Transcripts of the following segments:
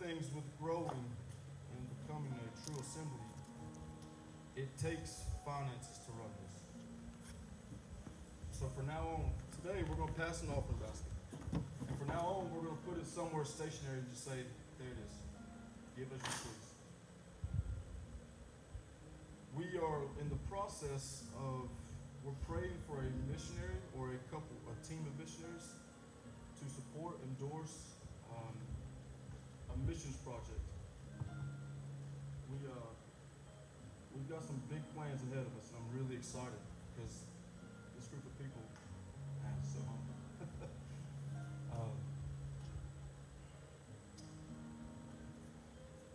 things with growing and becoming a true assembly, it takes finances to run this. So for now on, today we're going to pass an offering basket, and from now on we're going to put it somewhere stationary and just say, "There it is. Give us your please." We are in the process of we're praying for a missionary or a couple, a team of missionaries to support, endorse missions project. We uh, we've got some big plans ahead of us, and I'm really excited because this group of people, so um,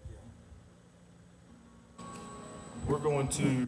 yeah. We're going to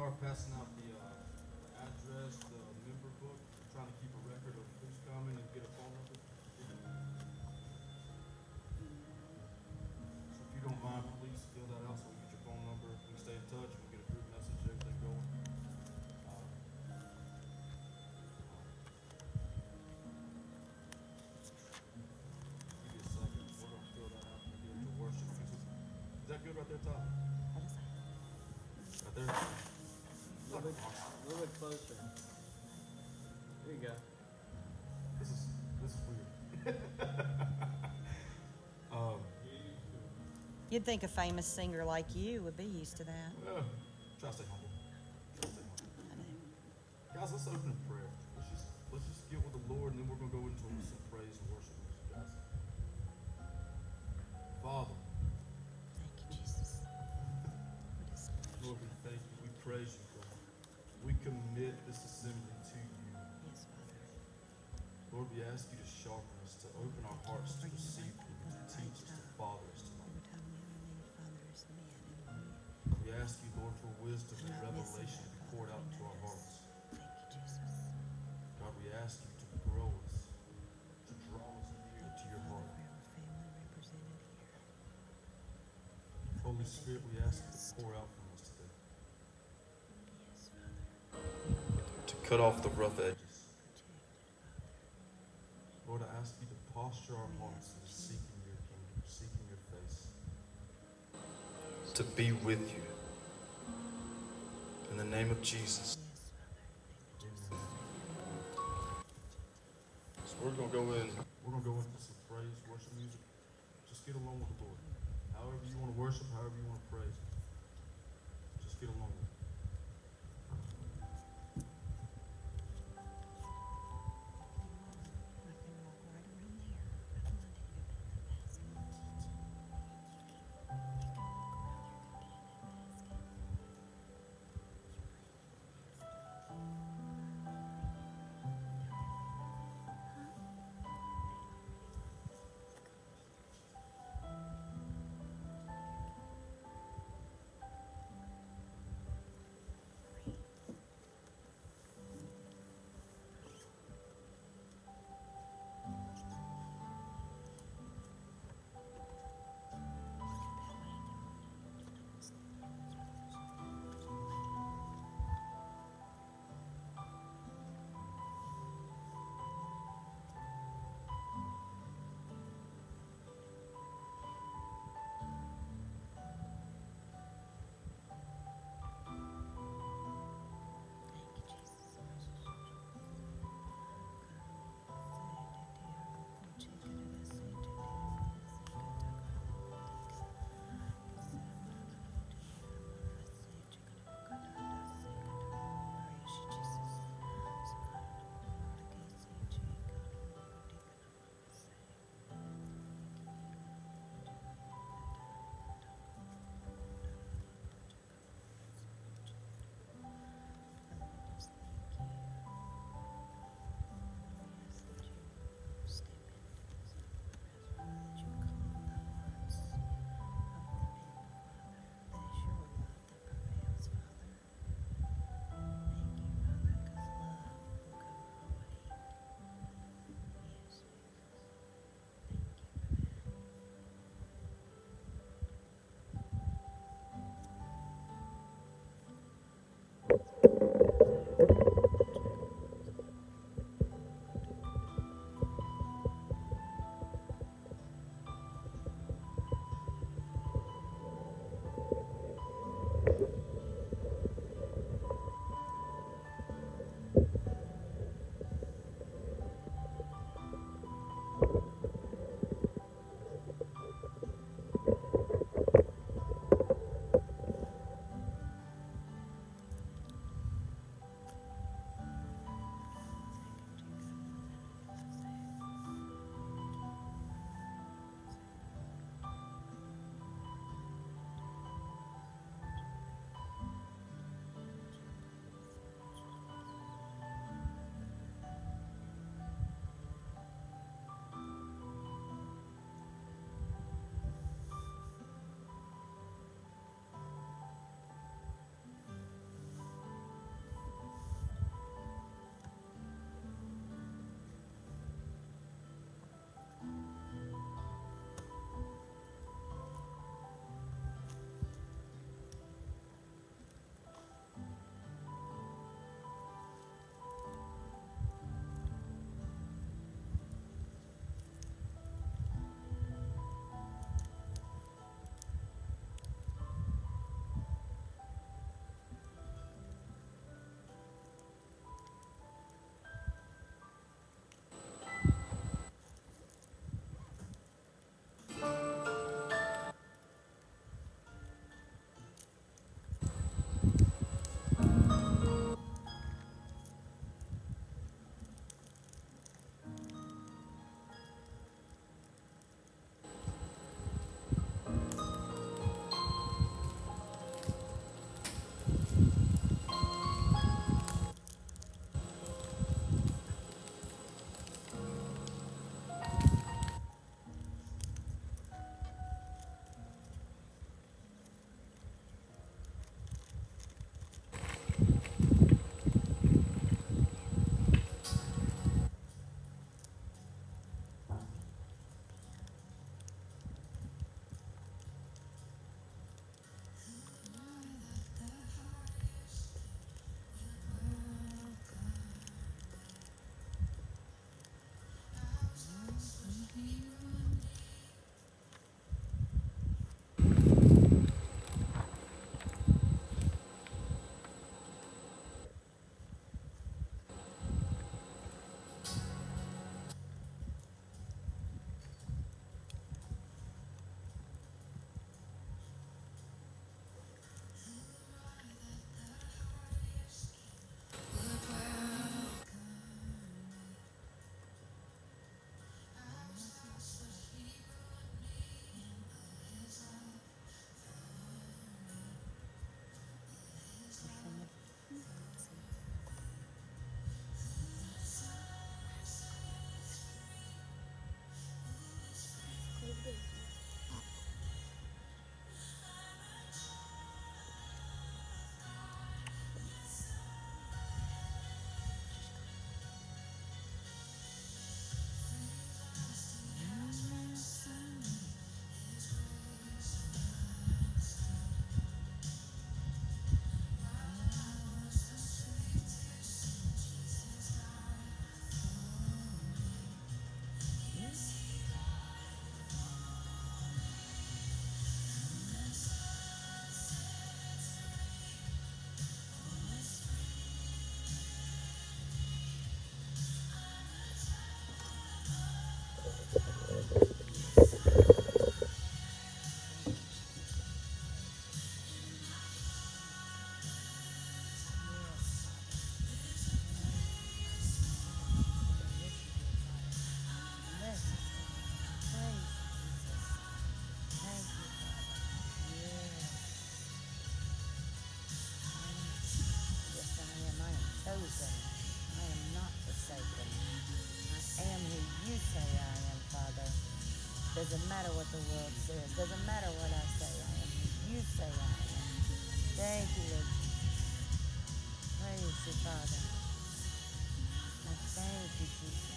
are passing out the uh, address, the member book, trying to keep a record of who's coming and get a phone number. So if you don't mind, please fill that out so we get your phone number, we stay in touch, we get a group message, everything going. Music. Is that good right there, Todd? Right there? A little bit, a little bit closer. There you go. This is this is weird. um, You'd think a famous singer like you would be used to that. yeah, try to stay humble. Try to stay humble. I know. Guys, let's open in prayer. Let's just let's just get with the Lord, and then we're gonna go into some praise and worship music, guys. Father, Thank you, Jesus. We just praise Lord, we thank you. We praise you, God. We commit this assembly to you. Yes, Father. Lord, we ask you to sharpen us, to open our hearts to receive you, to teach us, to father us tonight. We fathers, men, and. We ask you, Lord, for wisdom and not miss it, revelation to be poured out into our hearts. Thank you, Jesus. God, we ask you to grow us, to draw us near to your heart. for our family represented here. Holy Spirit, we ask you to pour out from cut off the rough edges. Lord, I ask you to posture our hearts in seeking your kingdom, seeking your face, to be with you. In the name of Jesus. So we're gonna go in. We're gonna go into some praise, worship music. Just get along with the Lord. However you want to worship, however you want to praise. Mm-hmm. Doesn't matter what the world says. Doesn't matter what I say I am. You say I am. Thank you, Lord Jesus. Praise you, Father. I thank you, Jesus.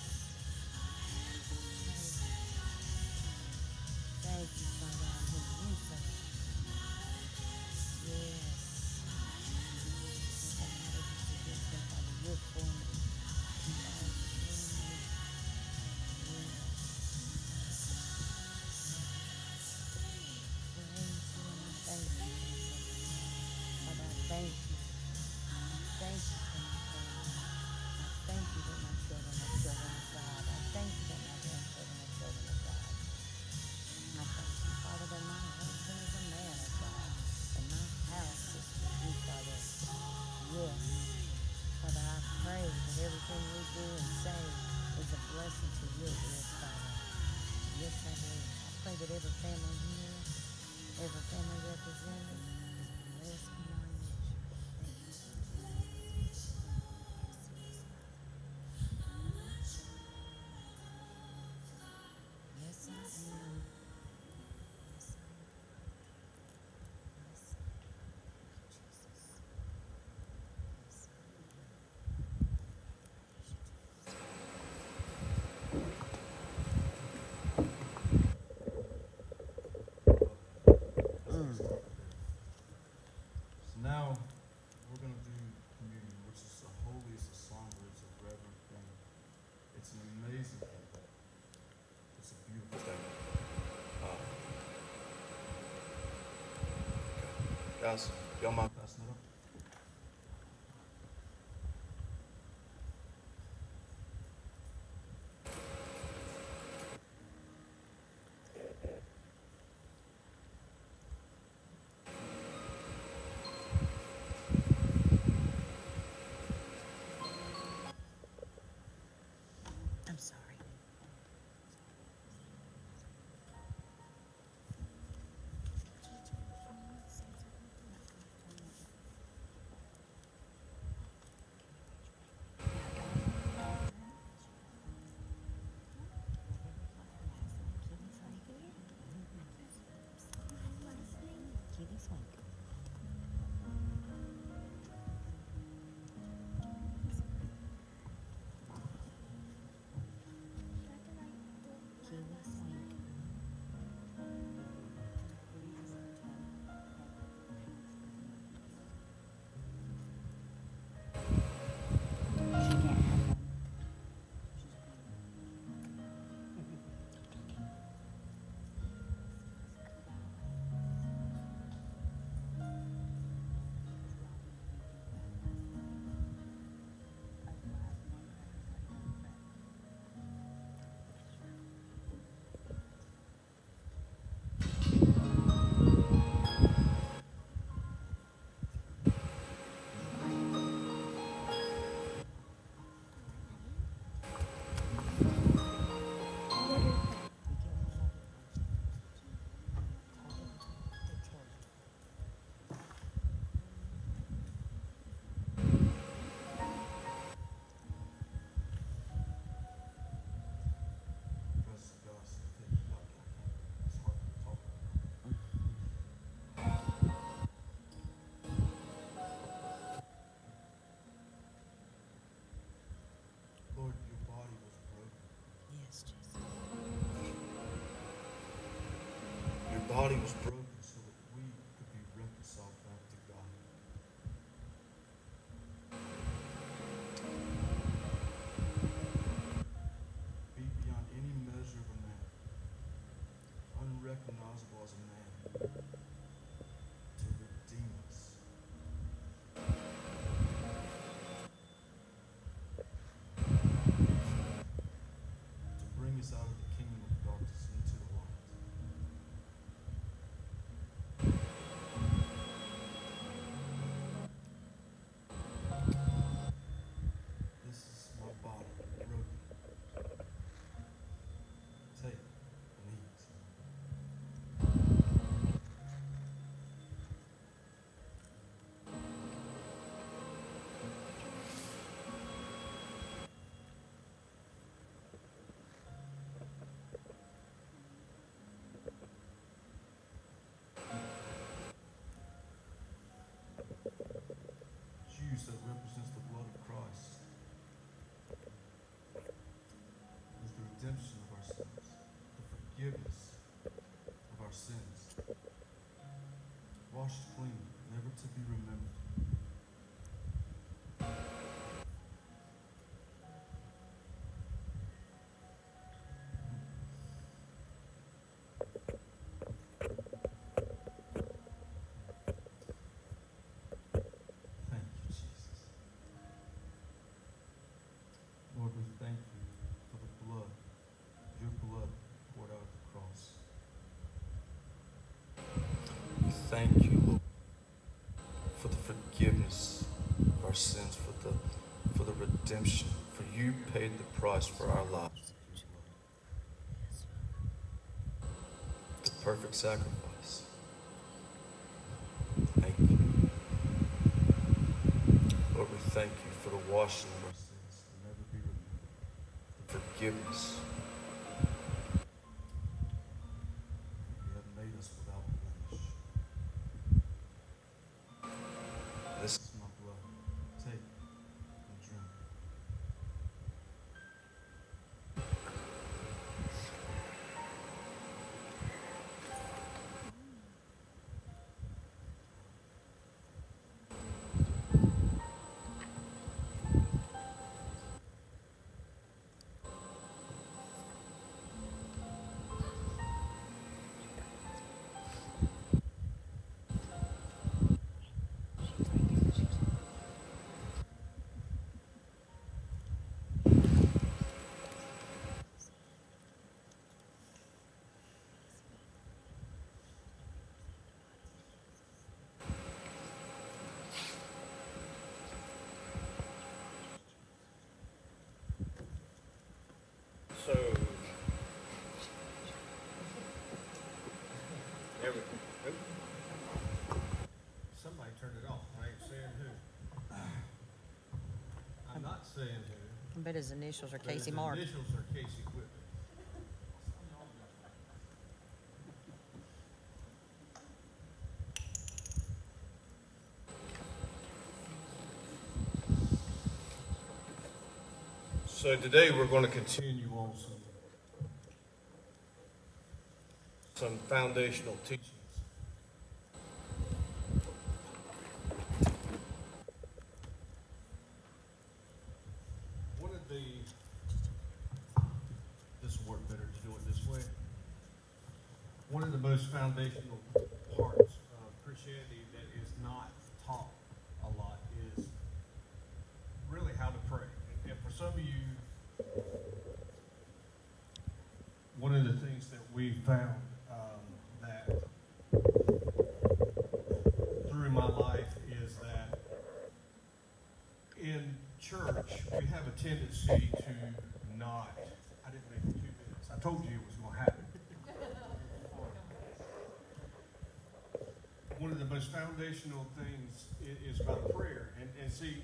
Cássio, que é uma body was broken. forgiveness of our sins, washed clean, never to be remembered. thank you for the forgiveness of our sins, for the for the redemption, for you paid the price for our lives. The perfect sacrifice. Thank you. Lord, we thank you for the washing of our sins, the forgiveness. Bet his initials are but his Casey Mark. Initials are Casey Whitman. So today we're going to continue on some, some foundational teachings. One of the, this will work better to do it this way. One of the most foundational parts of Christianity that is not taught a lot is really how to pray. And, and for some of you, one of the things that we found um, that through my life is that in church we have a tendency to not. I didn't make it two minutes. I told you it was going to happen. One of the most foundational things i- is about prayer, and and see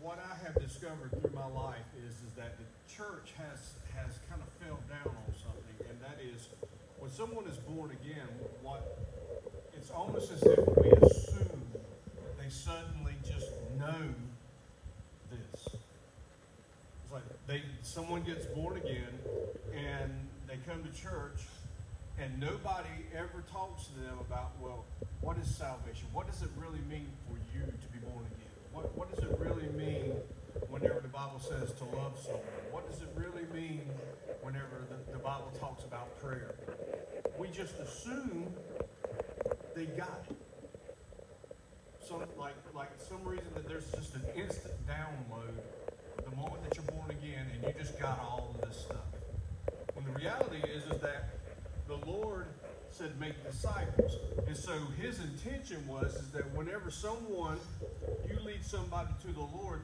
what I have discovered through my life is, is that the church has, has kind of fell down on something, and that is when someone is born again, what it's almost as if we assume they suddenly just know this. It's like they someone gets born again and they come to church and nobody ever talks to them about, well, what is salvation? What does it really mean for you to be born again? What, what does it really mean whenever the Bible says to love someone? What does it really mean whenever the, the Bible talks about prayer? We just assume they got it. Some like like some reason that there's just an instant download the moment that you're born again and you just got all of this stuff. When the reality is is that the Lord said make disciples. And so his intention was is that whenever someone you lead somebody to the Lord,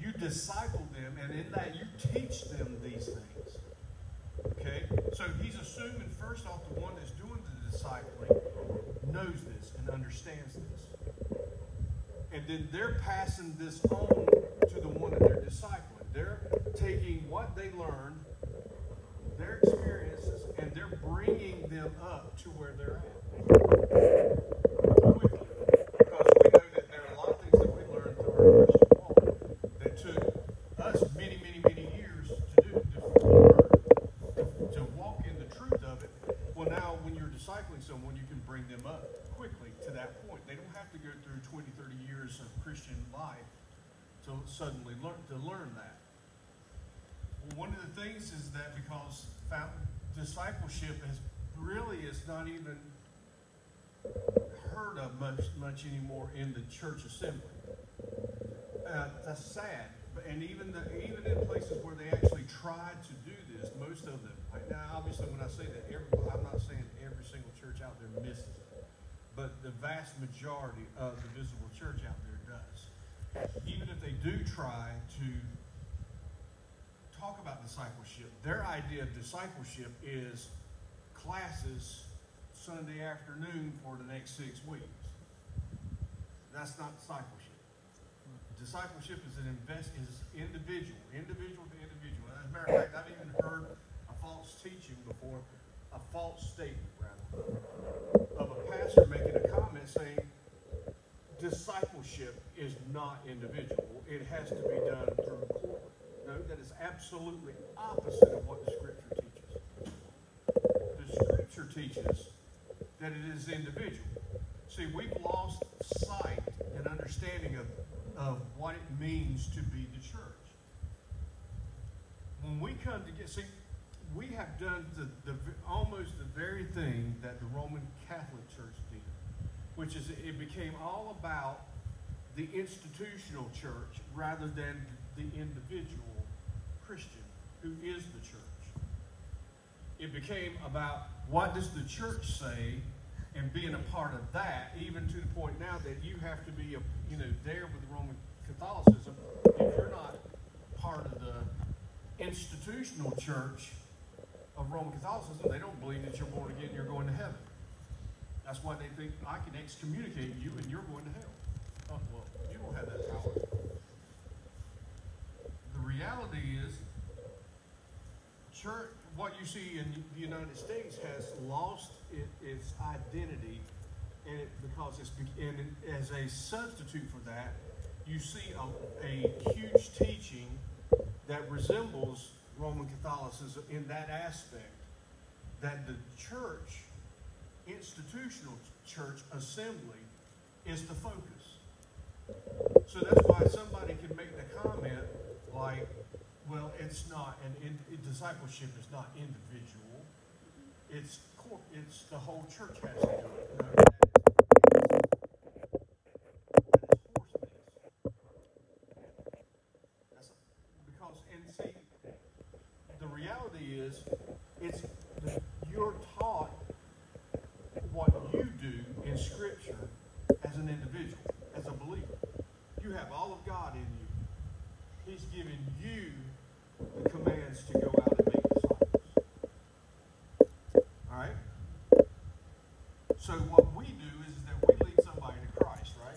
you disciple them and in that you teach them these things. Okay? So he's assuming first off the one that's doing the discipling knows this and understands this. And then they're passing this on to the one that they're discipling. They're taking what they learned, their experiences, and they're bringing them up to where they're at. Quickly. Because we know that there are a lot of things that we learned through our Christian walk that took us many, many, many years to do, to to walk in the truth of it. Well, now when you're discipling someone, you can bring them up quickly to that point. They don't have to go through 20, 30 years of Christian life to suddenly learn to learn that. One of the things is that because discipleship is really is not even heard of much much anymore in the church assembly. Uh, that's sad. And even the, even in places where they actually tried to do this, most of them. Now, obviously, when I say that, every, I'm not saying every single church out there misses it, but the vast majority of the visible church out there does. Even if they do try to discipleship. Their idea of discipleship is classes Sunday afternoon for the next six weeks. That's not discipleship. Discipleship is an invest is individual, individual to individual. As a matter of fact, I've even heard a false teaching before, a false statement rather, of a pastor making a comment saying discipleship is not individual. It has to be done through That is absolutely opposite of what the scripture teaches. The scripture teaches that it is individual. See, we've lost sight and understanding of, of what it means to be the church. When we come to get, see, we have done the, the almost the very thing that the Roman Catholic Church did, which is it became all about the institutional church rather than the individual Christian who is the church. It became about what does the church say and being a part of that, even to the point now that you have to be, a, you know, there with Roman Catholicism. If you're not part of the institutional church of Roman Catholicism, they don't believe that you're born again and you're going to heaven. That's why they think I can excommunicate you and you're going to hell. Oh, well, you don't have that power. Reality is, church, what you see in the United States has lost it, its identity, and it, because it's and as a substitute for that, you see a, a huge teaching that resembles Roman Catholicism in that aspect, that the church, institutional church assembly, is the focus. So that's why somebody can make the comment like, well, it's not, and discipleship is not individual. It's cor- it's the whole church has to do it. No, because, and see, the reality is, it's you're taught what you do in Scripture as an individual, as a believer. You have all of God in given you the commands to go out and make disciples. All right? So what we do is, that we lead somebody to Christ, right?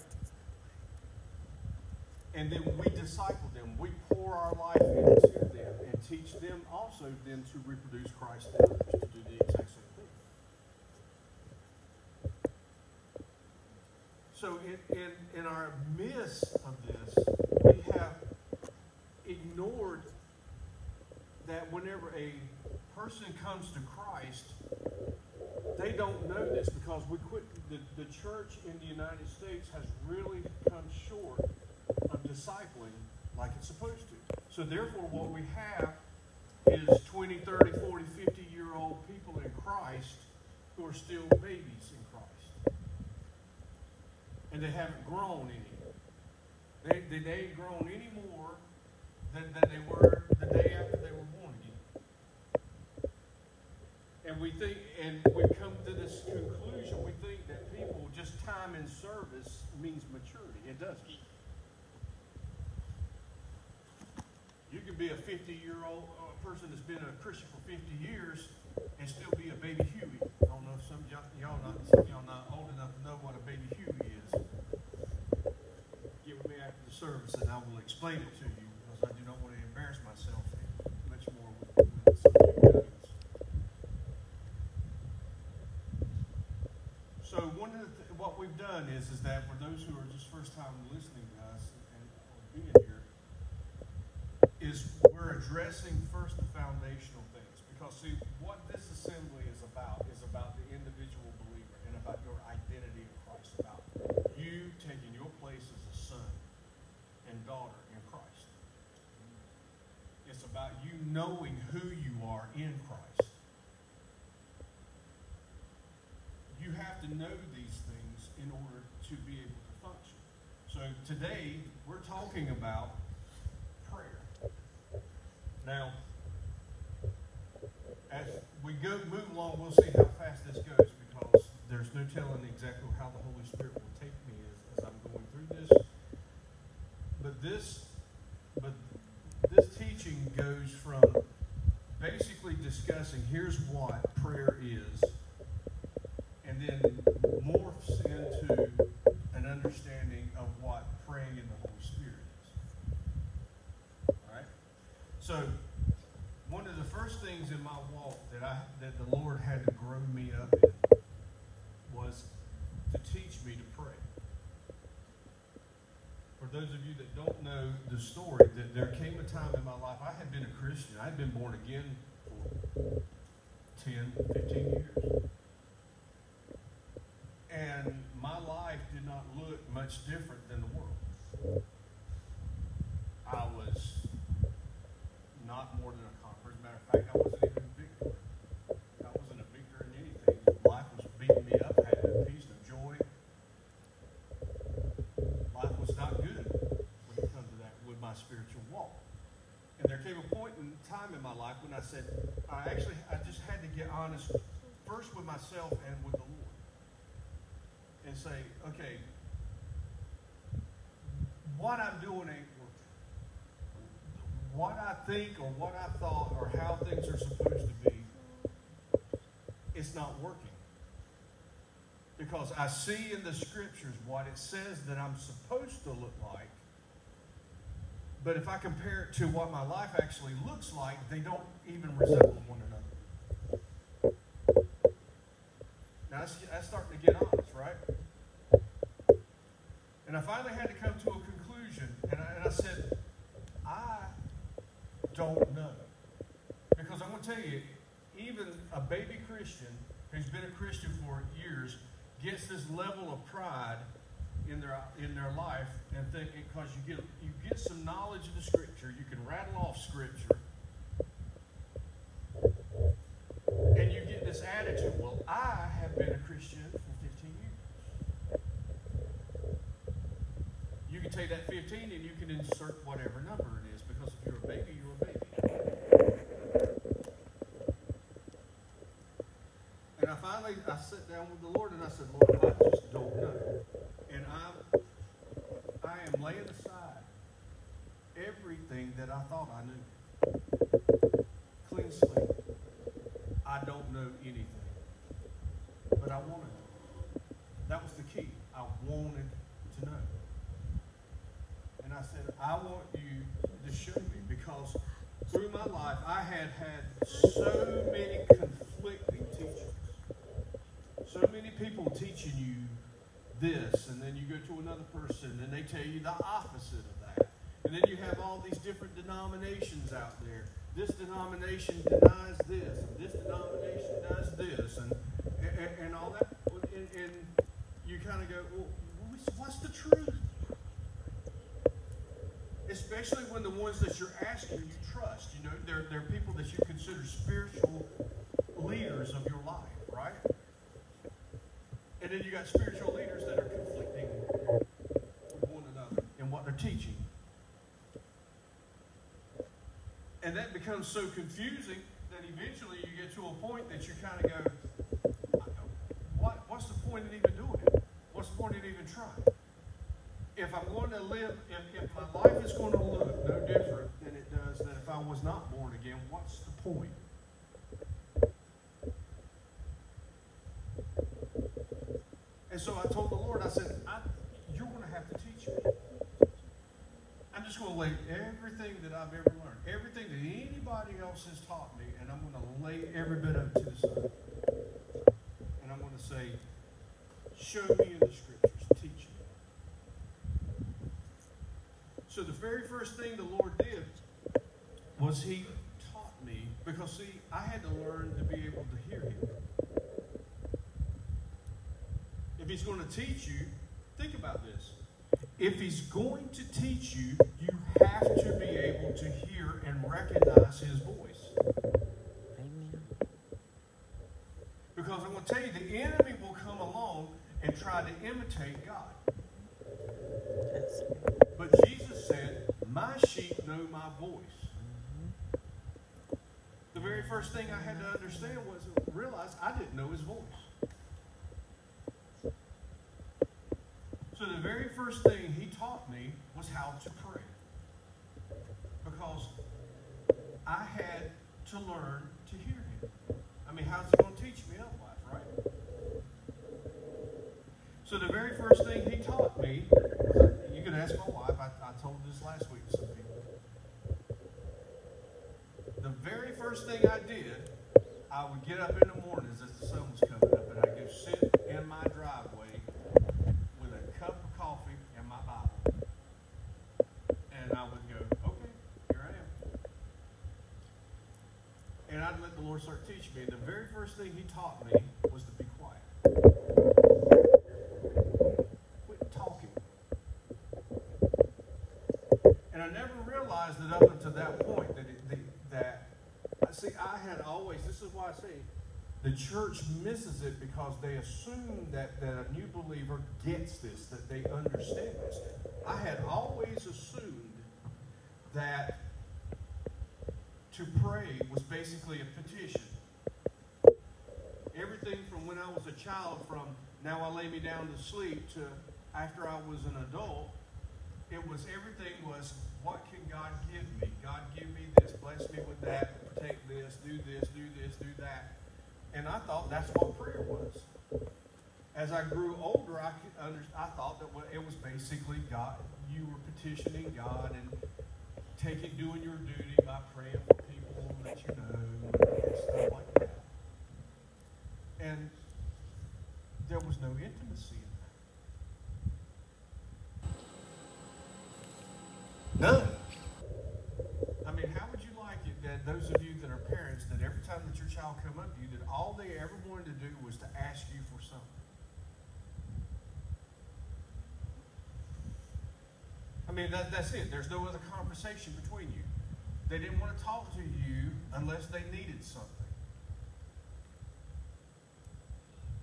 And then we disciple them. We pour our life into them and teach them also then to reproduce Christ in to do the exact same thing. So in, in, in our midst of this, we have ignored that whenever a person comes to Christ, they don't know this because we quit the, the church in the United States has really come short of discipling like it's supposed to. So therefore what we have is 20, 30, 40, 50 year old people in Christ who are still babies in Christ. And they haven't grown any. They, they, they ain't grown any more than, than they were the day after they were born again. And we think, and we come to this conclusion, we think that people, just time in service means maturity. It doesn't. You can be a 50 year old uh, person that's been a Christian for 50 years and still be a baby Huey. I don't know if some of y'all, y'all not, some y'all not old enough to know what a baby Huey is. Get with me after the service and I will explain it to you because I do not want to embarrass myself much more with, with some of you youngins. So one of the, th- what we've done is, is that for those who are just first time listening to us and or being here, is we're addressing first the foundational things. Because see, what this assembly is about is about the individual believer and about your identity in Christ, about you taking your place as a son and daughter in Christ. It's about you knowing who you are in Christ. You have to know these things in order to be able to function. So today, we're talking about prayer. Now, as we go move along, we'll see how fast this goes because there's no telling exactly how the Holy Spirit will take me as, as I'm going through this. But this, but this teaching goes from basically discussing here's what prayer is, and then morphs into an understanding of what praying in the Holy Spirit is. All right? So, one of the first things in my walk that I that the Lord had to grow me up in was to teach me to pray. For those of you that don't know the story, that there came a time in my life, I had been a Christian. I had been born again for 10, 15 years. And my life did not look much different than the world. I was not more than a conqueror. As a matter of fact, I wasn't even a victor. I wasn't a victor in anything. Life was beating me up. I had no peace, no joy. Life was not good when it comes to that with my spiritual walk. And there came a point in time in my life when I said, I actually, I just had to get honest first with myself and with the Lord. And say, okay, what I'm doing ain't. What I think or what I thought or how things are supposed to be, it's not working. Because I see in the scriptures what it says that I'm supposed to look like. But if I compare it to what my life actually looks like, they don't even resemble one another. Now, that's, that's starting to get honest, right? And I finally had to come to a conclusion, and I, and I said, don't know. Because I'm going to tell you, even a baby Christian who's been a Christian for years gets this level of pride in their in their life and thinking because you get you get some knowledge of the scripture, you can rattle off scripture, and you get this attitude. Well, I have been a Christian for 15 years. You can take that 15 and you can insert whatever number it is because if you're a baby, you're a baby. And I finally I sat down with the Lord and I said, Lord, I just don't know. And I'm I am laying aside everything that I thought I knew. Clean slate. I don't know anything. But I want to. That was the key. I wanted to know. And I said, I want you to show me because through my life I had had so many teachers. So many people teaching you this, and then you go to another person and they tell you the opposite of that. And then you have all these different denominations out there. This denomination denies this, and this denomination does this, and and, and all that. And, and you kind of go, well, what's, the truth? Especially when the ones that you're asking you trust. You know, they're, they're people that you consider spiritual leaders of your life, right? And then you got spiritual leaders that are conflicting with one another in what they're teaching. And that becomes so confusing that eventually you get to a point that you kind of go, what, what's the point in even doing it? What's the point in even trying? If I'm going to live, if, if my life is going to look no different than it does than if I was not born again, what's the point? And so I told the Lord, I said, I, you're going to have to teach me. I'm just going to lay everything that I've ever learned, everything that anybody else has taught me, and I'm going to lay every bit of it to the side. And I'm going to say, show me in the scriptures, teach me. So the very first thing the Lord did was He taught me, because see, I had to learn to be able to hear Him. If He's going to teach you, think about this. If He's going to teach you, you have to be able to hear and recognize His voice. Amen. Because I'm going to tell you, the enemy will come along and try to imitate God. But Jesus said, My sheep know my voice. The very first thing I had to understand was realize I didn't know his voice. So the very first thing he taught me was how to pray. Because I had to learn to hear him. I mean, how's he going to teach me otherwise, right? So the very first thing he taught me, was, you can ask my wife, I, I told this last week to some people. The very first thing I did, I would get up in the mornings as the sun was coming up, and I'd go sit in my driveway with a cup of coffee and my Bible. And I would go, okay, here I am. And I'd let the Lord start teaching me. The very first thing He taught me was to be quiet. Quit talking. And I never realized that up until that point that it, that, that I see I had always. This is why I say the church misses it because they assume that, that a new believer gets this, that they understand this. I had always assumed that to pray was basically a petition. Everything from when I was a child, from now I lay me down to sleep, to after I was an adult, it was everything was what can God give me? God give me this, bless me with that, protect this, do this, do this, do that. And I thought that's what prayer was. As I grew older, I, could under, I thought that it was basically God. You were petitioning God and taking, doing your duty by praying for Uh, and that. And there was no intimacy in that. None. I mean, how would you like it that those of you that are parents, that every time that your child come up to you, that all they ever wanted to do was to ask you for something? I mean, that, that's it. There's no other conversation between you. They didn't want to talk to you unless they needed something.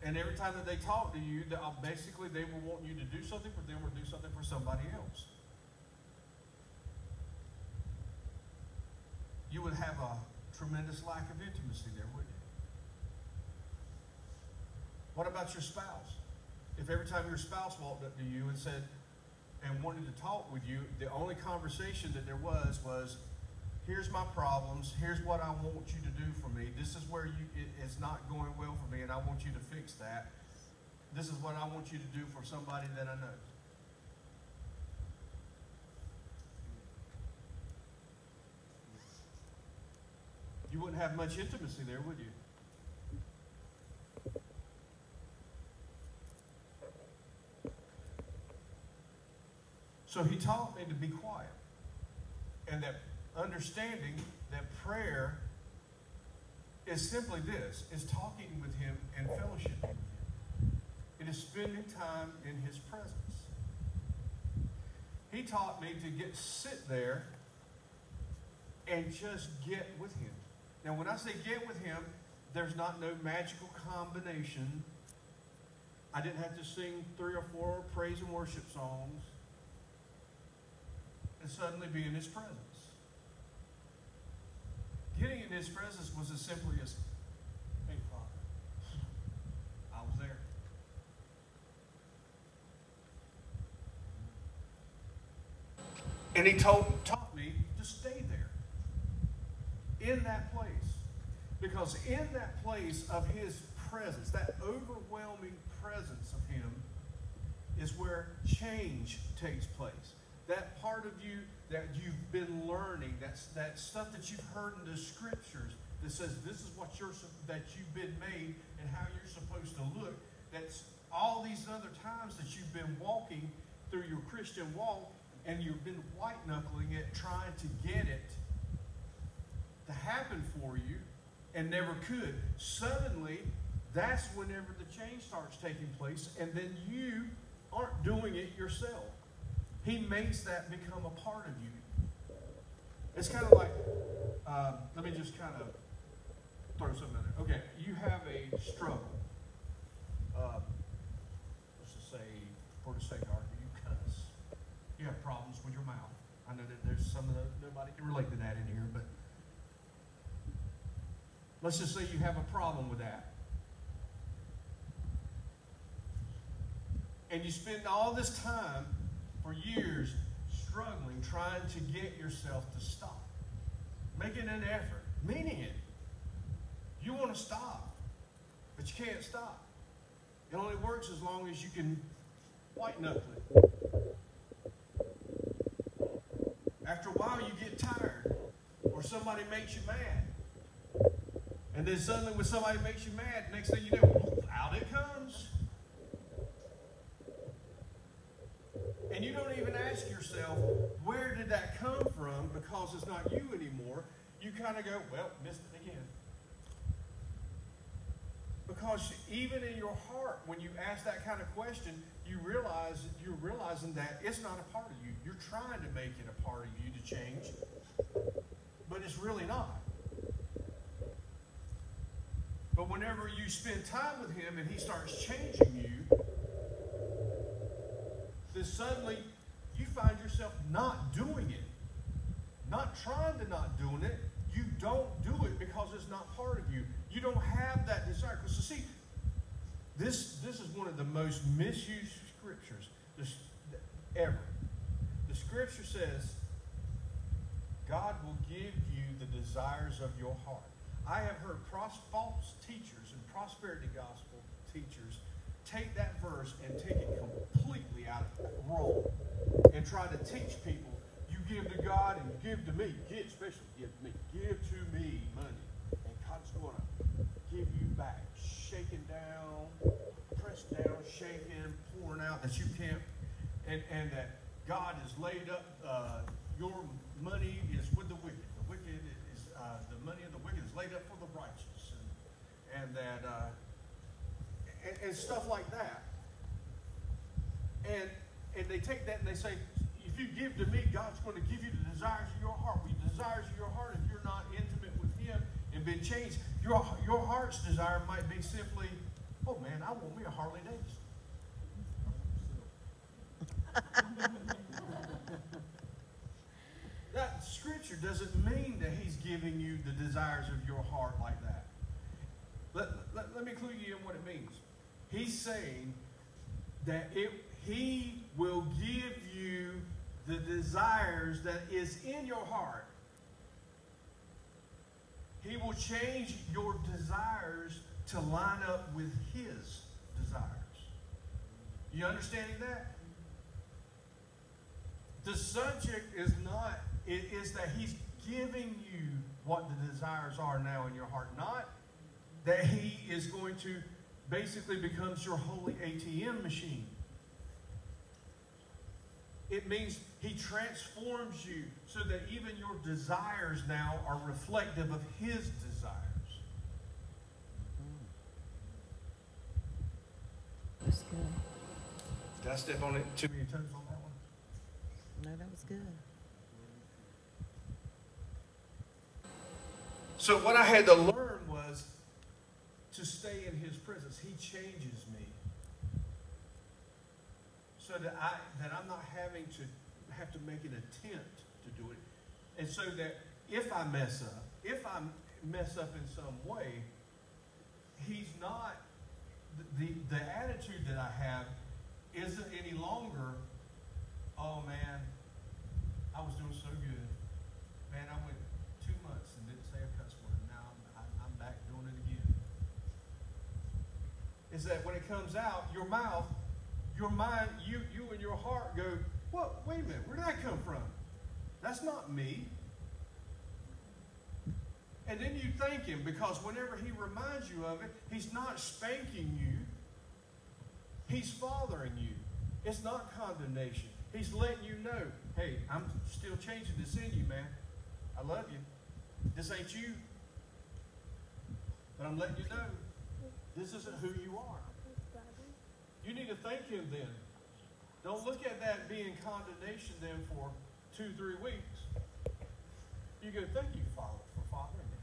And every time that they talked to you, uh, basically they will want you to do something for them or do something for somebody else. You would have a tremendous lack of intimacy there, wouldn't you? What about your spouse? If every time your spouse walked up to you and said, and wanted to talk with you, the only conversation that there was was, here's my problems, here's what I want you to do for me, this is where you, it is not going well for me, and I want you to fix that. This is what I want you to do for somebody that I know. You wouldn't have much intimacy there, would you? So he taught me to be quiet. And that understanding that prayer is simply this is talking with him and fellowship with him. It is spending time in his presence. He taught me to get sit there and just get with him. Now when I say get with him, there's not no magical combination. I didn't have to sing three or four praise and worship songs and suddenly be in his presence. Getting in his presence was as simply as, hey, Father, I was there. And he told, taught me to stay there, in that place. Because in that place of his presence, that overwhelming presence of him, is where change takes place that part of you that you've been learning, that's that stuff that you've heard in the scriptures that says this is what you're that you've been made and how you're supposed to look. That's all these other times that you've been walking through your Christian walk and you've been white knuckling it, trying to get it to happen for you and never could. Suddenly, that's whenever the change starts taking place, and then you aren't doing it yourself. He makes that become a part of you. It's kind of like, uh, let me just kind of throw something in there. Okay, you have a struggle. Uh, let's just say, for the sake of argument, you cuss. You have problems with your mouth. I know that there's some of the, nobody can relate to that in here, but let's just say you have a problem with that. And you spend all this time for years struggling, trying to get yourself to stop. Making an effort, meaning it. You want to stop, but you can't stop. It only works as long as you can white knuckle it. After a while, you get tired, or somebody makes you mad. And then suddenly, when somebody makes you mad, next thing you know, out it comes. And you don't even ask yourself, where did that come from? Because it's not you anymore. You kind of go, well, missed it again. Because even in your heart, when you ask that kind of question, you realize you're realizing that it's not a part of you. You're trying to make it a part of you to change, but it's really not. But whenever you spend time with him and he starts changing you, then suddenly you find yourself not doing it. Not trying to not doing it. You don't do it because it's not part of you. You don't have that desire. Because see, this this is one of the most misused scriptures ever. The scripture says, God will give you the desires of your heart. I have heard false teachers and prosperity gospel teachers take that verse and take it completely out of role and try to teach people you give to God and you give to me. Give, especially give to me. Give to me money. And God's going to give you back. Shaking down, pressed down, shaking, pouring out that you can't, and, and that God has laid up, uh, your money is with the wicked. The wicked is, uh, the money of the wicked is laid up for the righteous. And, and that, uh, and, and stuff like that. And, and they take that and they say, if you give to me, God's going to give you the desires of your heart. The desires of your heart, if you're not intimate with Him and been changed, your, your heart's desire might be simply, oh man, I want me a Harley Davidson. that scripture doesn't mean that He's giving you the desires of your heart like that. Let, let, let me clue you in what it means. He's saying that it, He will give you the desires that is in your heart. He will change your desires to line up with His desires. You understanding that? The subject is not, it is that He's giving you what the desires are now in your heart. Not that He is going to basically becomes your holy ATM machine. It means he transforms you so that even your desires now are reflective of his desires. That's good. Did I step on it too many toes on that one? No, that was good. So what I had to learn was to stay in his presence. He changes me. So that I that I'm not having to have to make an attempt to do it. And so that if I mess up, if I mess up in some way, he's not the, the, attitude that I have isn't any longer, oh man, I was doing so good. Man, I went two months and didn't say a cuss word. Now I'm, I'm back doing it again. Is that when it comes out, your mouth, your mind, you, you and your heart go, what? Wait a minute, where did that come from? That's not me. And then you thank him because whenever he reminds you of it, he's not spanking you. He's fathering you. It's not condemnation. He's letting you know, hey, I'm still changing this in you, man. I love you. This ain't you. But I'm letting you know this isn't who you are. You need to thank him then. Don't look at that being condemnation then for two, three weeks. You go, thank you, Father, for fathering me.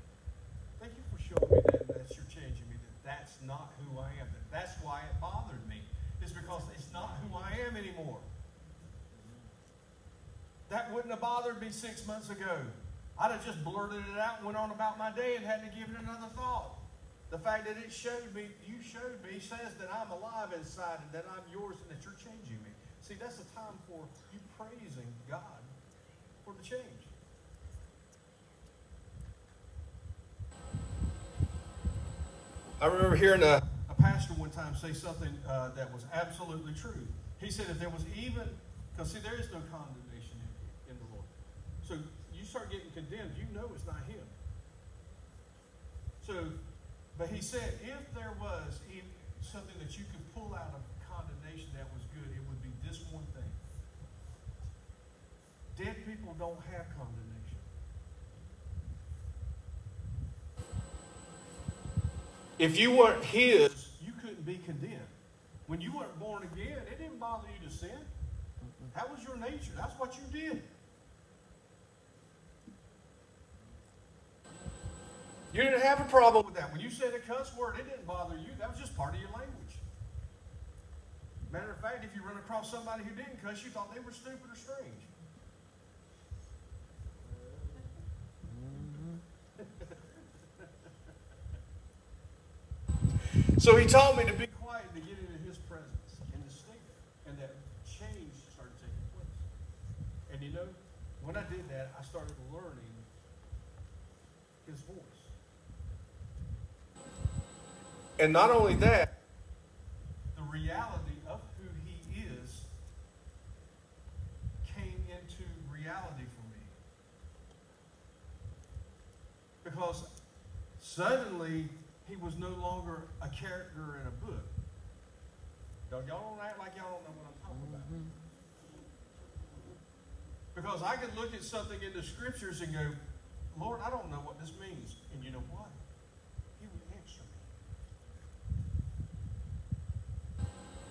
Thank you for showing me that, that you're changing me, that that's not who I am. That that's why it bothered me. is because it's not who I am anymore. That wouldn't have bothered me six months ago. I'd have just blurted it out and went on about my day and hadn't given it another thought. The fact that it showed me, you showed me, says that I'm alive inside and that I'm yours and that you're changing me. See, that's the time for you praising God for the change. I remember hearing a, a pastor one time say something uh, that was absolutely true. He said if there was even, because see, there is no condemnation in, in the Lord. So you start getting condemned, you know it's not Him. So, but he said if there was something that you could pull out of condemnation that was good, it would be this one thing. Dead people don't have condemnation. If you weren't his, you couldn't be condemned. When you weren't born again, it didn't bother you to sin. That was your nature. That's what you did. You didn't have a problem with that. When you said a cuss word, it didn't bother you. That was just part of your language. Matter of fact, if you run across somebody who didn't cuss, you thought they were stupid or strange. So he taught me to be quiet and to get into his presence and to stay there. And that change started taking place. And you know, when I did that, I started learning his voice. And not only that, the reality of who he is came into reality for me. Because suddenly he was no longer a character in a book. Y'all, y'all don't act like y'all don't know what I'm talking about. Mm-hmm. Because I could look at something in the scriptures and go, Lord, I don't know what this means. And you know what? He would answer me.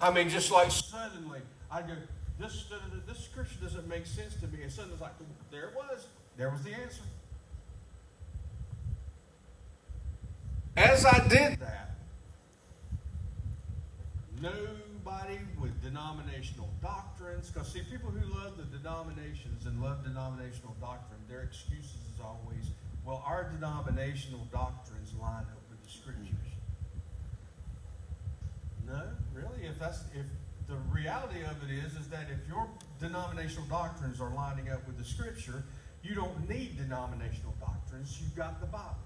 I mean, just like suddenly, I go, this, this scripture doesn't make sense to me. And suddenly it's like, there it was. There was the answer. As I did that, nobody with denominational doctrines, because see, people who love the denominations and love denominational doctrine, their excuses is always, well, our denominational doctrines line up with the scriptures. No, really, if that's if the reality of it is, is that if your denominational doctrines are lining up with the scripture, you don't need denominational doctrines. You've got the Bible.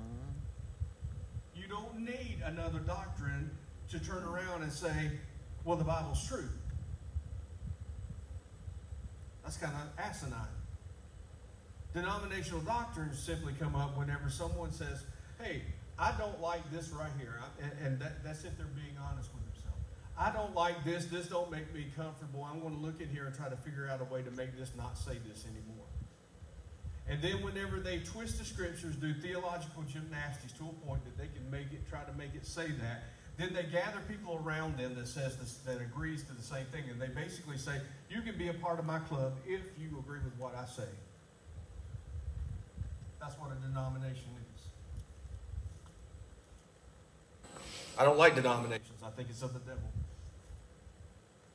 Mm-hmm. You don't need another doctrine to turn around and say, well, the Bible's true. That's kind of asinine. Denominational doctrines simply come up whenever someone says, hey, I don't like this right here. And, and that, that's if they're being honest with themselves. I don't like this. This don't make me comfortable. I'm going to look in here and try to figure out a way to make this not say this anymore. And then whenever they twist the scriptures, do theological gymnastics to a point that they can make it, try to make it say that, then they gather people around them that says this, that agrees to the same thing, and they basically say, "You can be a part of my club if you agree with what I say." That's what a denomination is. I don't like denominations. I think it's of the devil.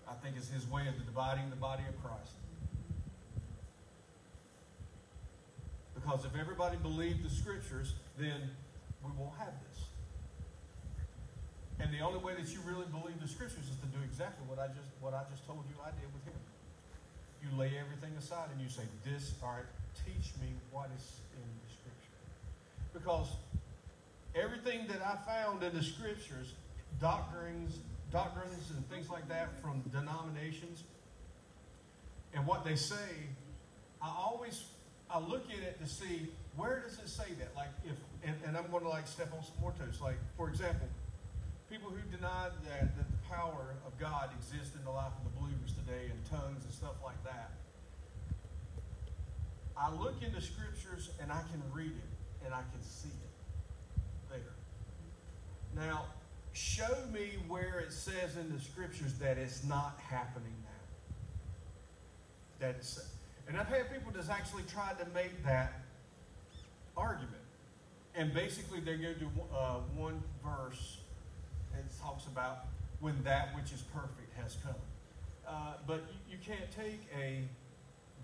I think it's his way of dividing the body of Christ. Because if everybody believed the scriptures, then we won't have this. And the only way that you really believe the scriptures is to do exactly what I just what I just told you I did with him. You lay everything aside and you say, This, all right, teach me what is in the scripture. Because everything that I found in the scriptures, doctrines, doctrines and things like that from denominations, and what they say, I always I look at it to see where does it say that. Like if and, and I'm going to like step on some more toes. Like for example, people who deny that, that the power of God exists in the life of the believers today and tongues and stuff like that. I look into scriptures and I can read it and I can see it. Now, show me where it says in the scriptures that it's not happening now. That it's and I've had people that's actually tried to make that argument. And basically, they go to uh, one verse that talks about when that which is perfect has come. Uh, but you, you can't take a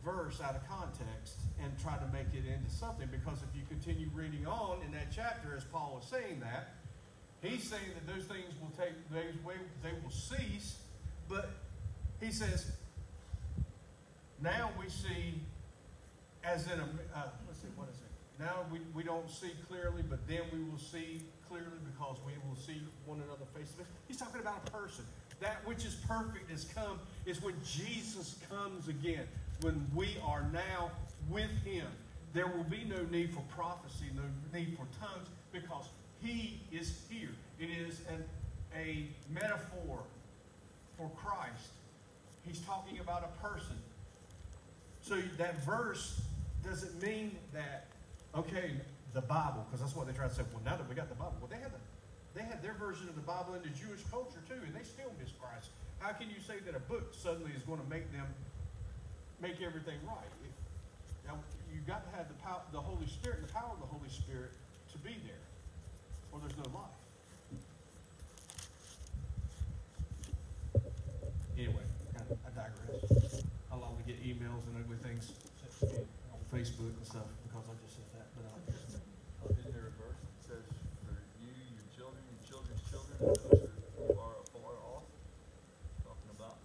verse out of context and try to make it into something because if you continue reading on in that chapter, as Paul was saying that, he's saying that those things will take, they, they will cease, but he says, now we see, as in a, uh, let's see, what is it? now we, we don't see clearly, but then we will see clearly because we will see one another face to face. He's talking about a person. That which is perfect has come is when Jesus comes again, when we are now with him. There will be no need for prophecy, no need for tongues, because he is here. It is an, a metaphor for Christ. He's talking about a person. So that verse doesn't mean that, okay, the Bible, because that's what they try to say. Well, now that we got the Bible, well, they had the, they had their version of the Bible in the Jewish culture too, and they still miss Christ. How can you say that a book suddenly is going to make them make everything right? Now you've got to have the power, the Holy Spirit, the power of the Holy Spirit to be there, or there's no life. Anyway, I digress. I love to get emails and ugly things on Facebook and stuff because I just said that. But uh, Isn't there a verse that says for you, your children, your children's children, and those who are afar off? Talking about,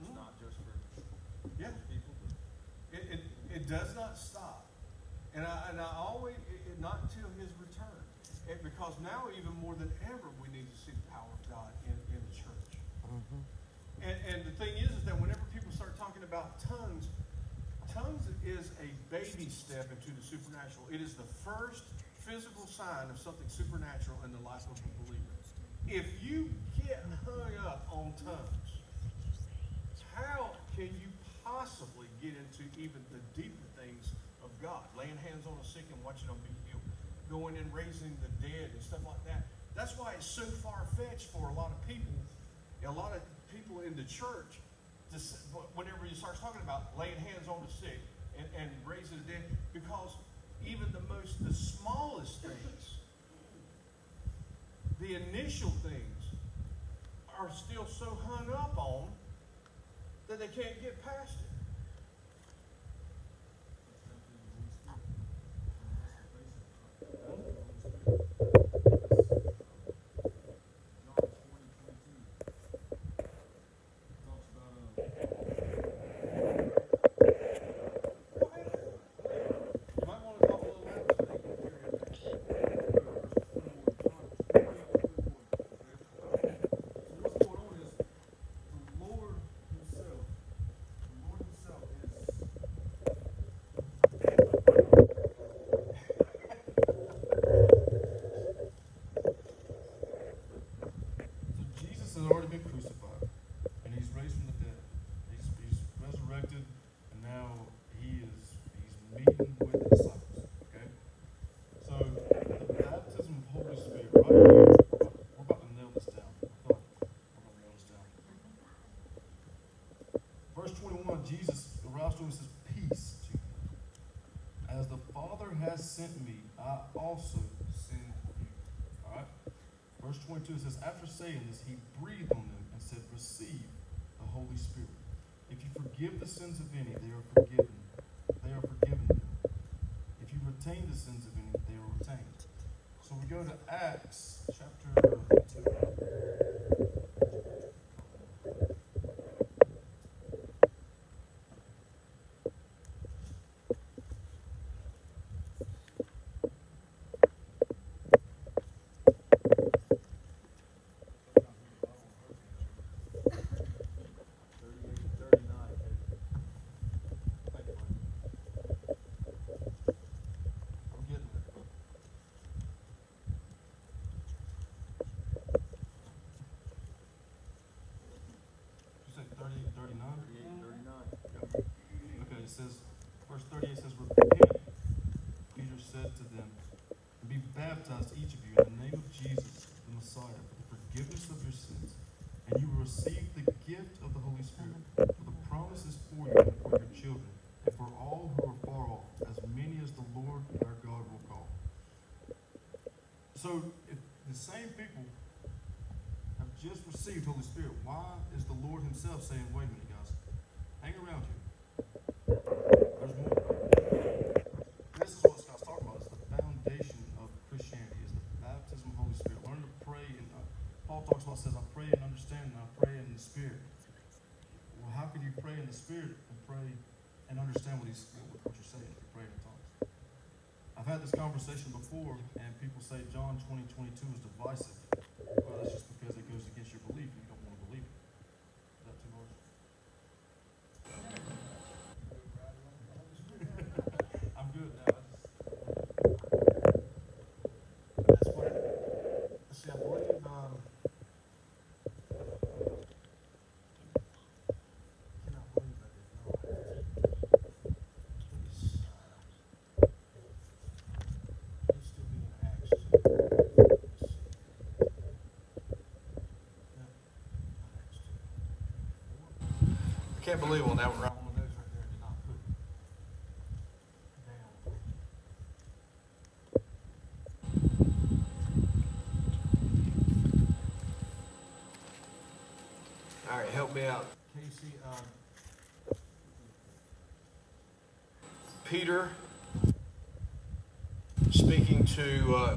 it's Hmm? not just for yeah, those people, but it, it, it does not stop. And I, and I always, it, it, not until his return. It, because now even more than ever, we need to see the power of God in, in the church. And, and the thing is, is that whenever people start talking about tongues, tongues is a baby step into the supernatural. It is the first physical sign of something supernatural in the life of a believer. If you get hung up on tongues, how can you possibly get into even the deeper things of God? Laying hands on the sick and watching them be healed, going and raising the dead and stuff like that. That's why it's so far fetched for a lot of people, a lot of people in the church. Whenever he starts talking about laying hands on the sick and, and raising the dead, because even the most, the smallest things, the initial things, are still so hung up on that they can't get past it. You might want to talk a little louder so they can hear you. what's going on is the Lord Himself, the Lord Himself is. So Jesus has already been crucified, and He's raised from the dead. He's, he's resurrected, and now He is He's meeting with the disciples. Okay. So the baptism of Holy Spirit, right here, we're about to nail this down. We're gonna nail this down. Verse 21, Jesus arrives to him and says, Peace to you. As the Father has sent me, I also send you. Alright? Verse 22 says, After saying this, he breathed on them and said, Receive the Holy Spirit. If you forgive the sins of any, they are forgiven. They are forgiven. If you retain the sins of any, they are retained. So we go to Acts chapter 2. thirty-eight and thirty-nine, Thank you, Mike. I'm getting there. You said 38, 39? thirty-eight and thirty-nine. Okay, it says, verse 38 says, Repent, Peter said to them, and be baptized, each of you, in the name of Jesus, the Messiah, for the forgiveness of your sins, and you will receive the gift of the Holy Spirit. For the promise is for you and for your children, and for all who are far off, as many as the Lord our God will call. So, if the same people have just received Holy Spirit, why is the Lord Himself saying, wait a minute, guys, hang around here? There's more. This is what Scott's talking about. It's the foundation of Christianity. Is the baptism of the Holy Spirit. Learn to pray, and uh, Paul talks about says, "I pray and understand, and I pray in the Spirit." Well, how can you pray in the Spirit and pray and understand what he's what you're saying if you're praying in tongues? Had this conversation before, and people say John twenty twenty-two is divisive. Well, that's just because it goes against your belief, you don't wanna believe it. Is that too harsh? I'm good now, I just. That's what, see, I believe, um, cannot believe I did not. Please, uh, needs to be in Acts two. Let's see. No, not Acts two. I can't believe on that, right on the nose right there, did not put down. All right, help me out. Casey, um, Peter speaking to, uh,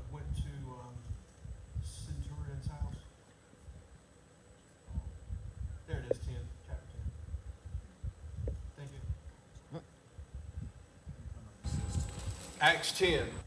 10.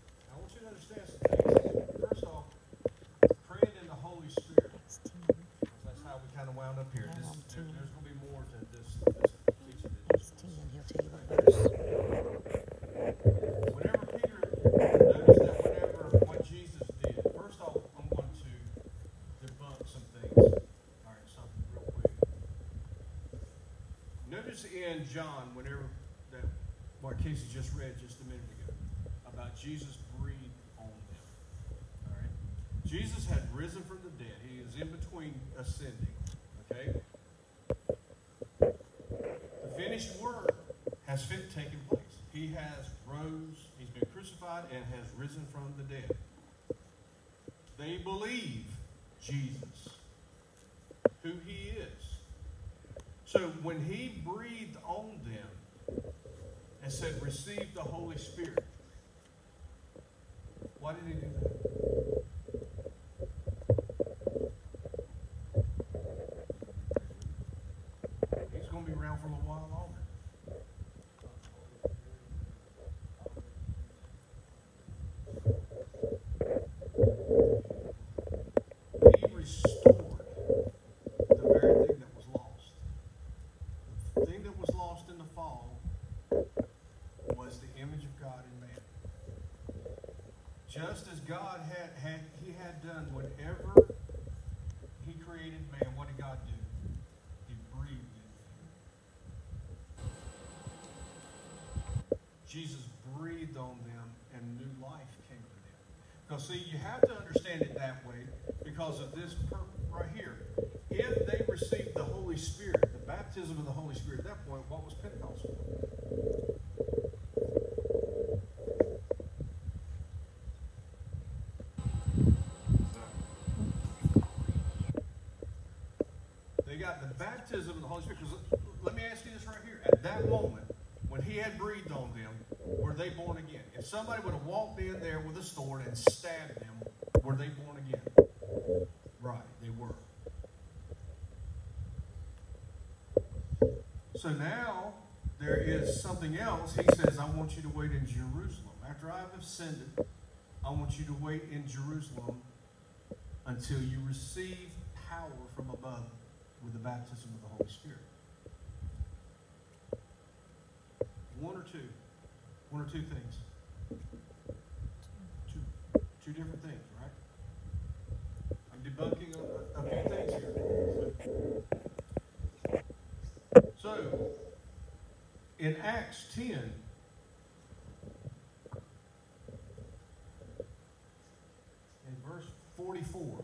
Jesus breathed on them. All right, Jesus had risen from the dead. He is in between ascending. Okay. The finished word has fit taken place. He has rose, he's been crucified, and has risen from the dead. They believe Jesus, who he is. So when he breathed on them and said, Receive the Holy Spirit, why did he do that? He's going to be around for a little while longer. He restored the very thing that was lost. The thing that was lost in the fall was the image of God in man. Just as God had, had he had done whatever he created man, what did God do? He breathed. Jesus breathed on them and new life came to them. Because see, you have to understand it that way because of this right here. If they received the Holy Spirit, baptism of the Holy Spirit at that point, what was Pentecost? They got the baptism of the Holy Spirit. Because let me ask you this right here. At that moment, when he had breathed on them, were they born again? If somebody would have walked in there with a sword and stabbed them, were they born again? Right, they were. So now there is something else. He says, I want you to wait in Jerusalem. After I've ascended, I want you to wait in Jerusalem until you receive power from above with the baptism of the Holy Spirit. One or two. One or two things. Two, two different things, right? I'm debunking a, a, a few things here. So, in Acts 10, in verse 44,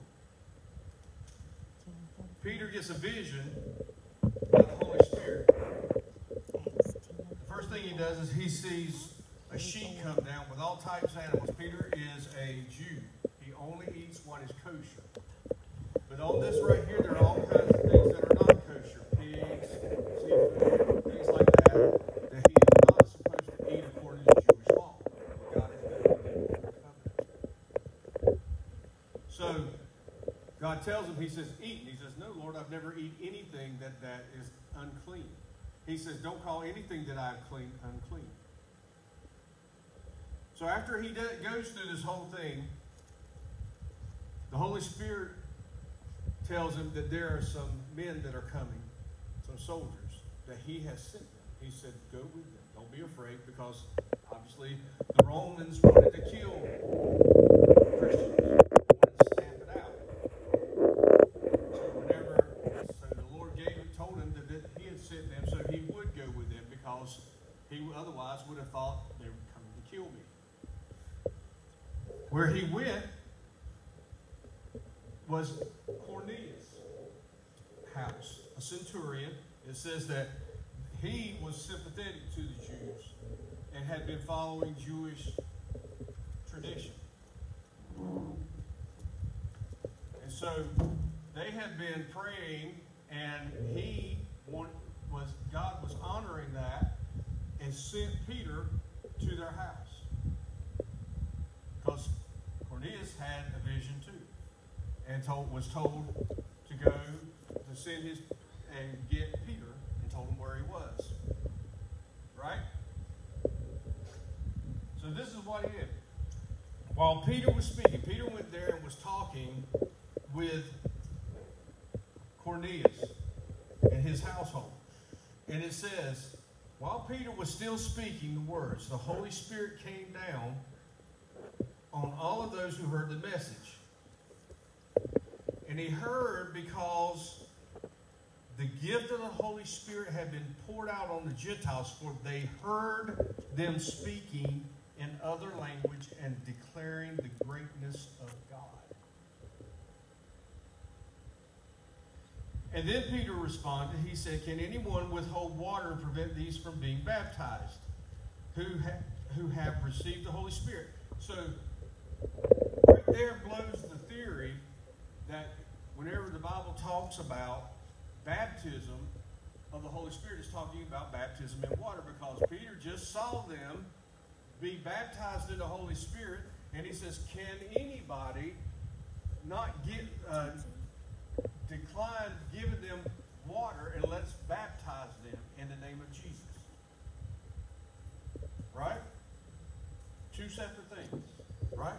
Peter gets a vision by the Holy Spirit. The first thing he does is he sees a sheep come down with all types of animals. Peter is a Jew. He only eats what is kosher. But on this right here, there are all kinds of things that are not kosher. Pigs, seafood, God. So, God tells him, he says, eat. And he says, no, Lord, I've never eaten anything that, that is unclean. He says, don't call anything that I have clean unclean. So after he goes through this whole thing, the Holy Spirit tells him that there are some men that are coming, some soldiers, that he has sent. He said, Go with them. Don't be afraid, because obviously the Romans wanted to kill Christians, wanted to stamp it out. So whenever, so the Lord gave told him that he had sent them, so he would go with them, because he otherwise would have thought they were coming to kill me. Where he went was Cornelius' house, a centurion. It says that he was sympathetic to the Jews and had been following Jewish tradition. And so they had been praying, and he was God was honoring that and sent Peter to their house because Cornelius had a vision too, and told was told to go to send his and get Peter and told him where he was. Right. So this is what he did. While Peter was speaking, Peter went there and was talking with Cornelius and his household. And it says, while Peter was still speaking the words, the Holy Spirit came down on all of those who heard the message. And he heard because the gift of the Holy Spirit had been poured out on the Gentiles, for they heard them speaking in other language and declaring the greatness of God. And then Peter responded. He said, Can anyone withhold water and prevent these from being baptized who, ha- who have received the Holy Spirit? So, right there blows the theory that whenever the Bible talks about baptism of the Holy Spirit, it's talking about baptism in water because Peter just saw them be baptized in the Holy Spirit, and he says, Can anybody not get. Uh, decline giving them water and let's baptize them in the name of Jesus. Right? Two separate things. Right?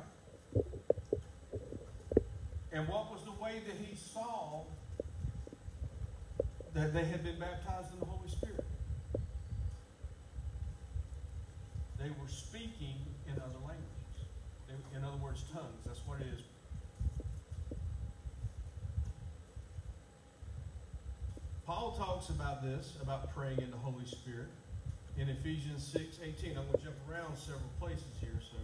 And what was the way that he saw that they had been baptized in the Holy Spirit? They were speaking in other languages. In other words, tongues. That's what it is. Paul talks about this, about praying in the Holy Spirit, in Ephesians 6 18. I'm going to jump around several places here. So,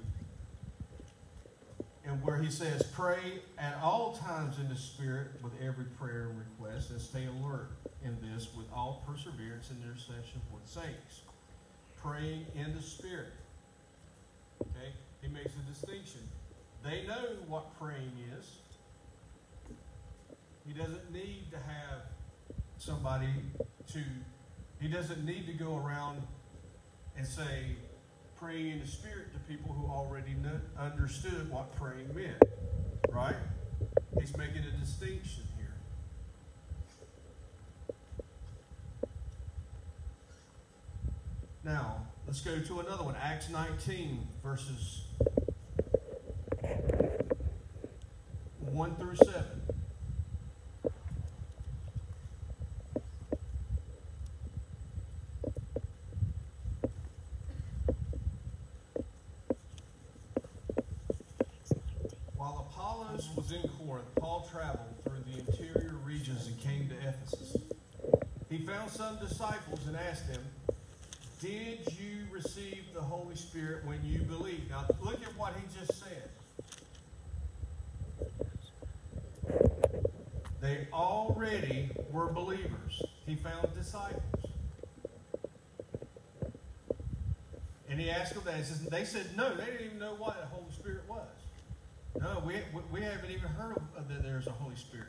And where he says, Pray at all times in the Spirit with every prayer and request, and stay alert in this with all perseverance and intercession for the saints. Praying in the Spirit. Okay? He makes a distinction. They know what praying is. He doesn't need to have somebody to, he doesn't need to go around and say, praying in the Spirit to people who already kn- understood what praying meant. Right? He's making a distinction here. Now, let's go to another one Acts 19, verses 1 through 7. While Apollos was in Corinth, Paul traveled through the interior regions and came to Ephesus. He found some disciples and asked them, Did you receive the Holy Spirit when you believed? Now, look at what he just said. They already were believers. He found disciples. And he asked them that. He says, they said, no, they didn't even know what the Holy Spirit was. No, we, we haven't even heard of that there's a Holy Spirit.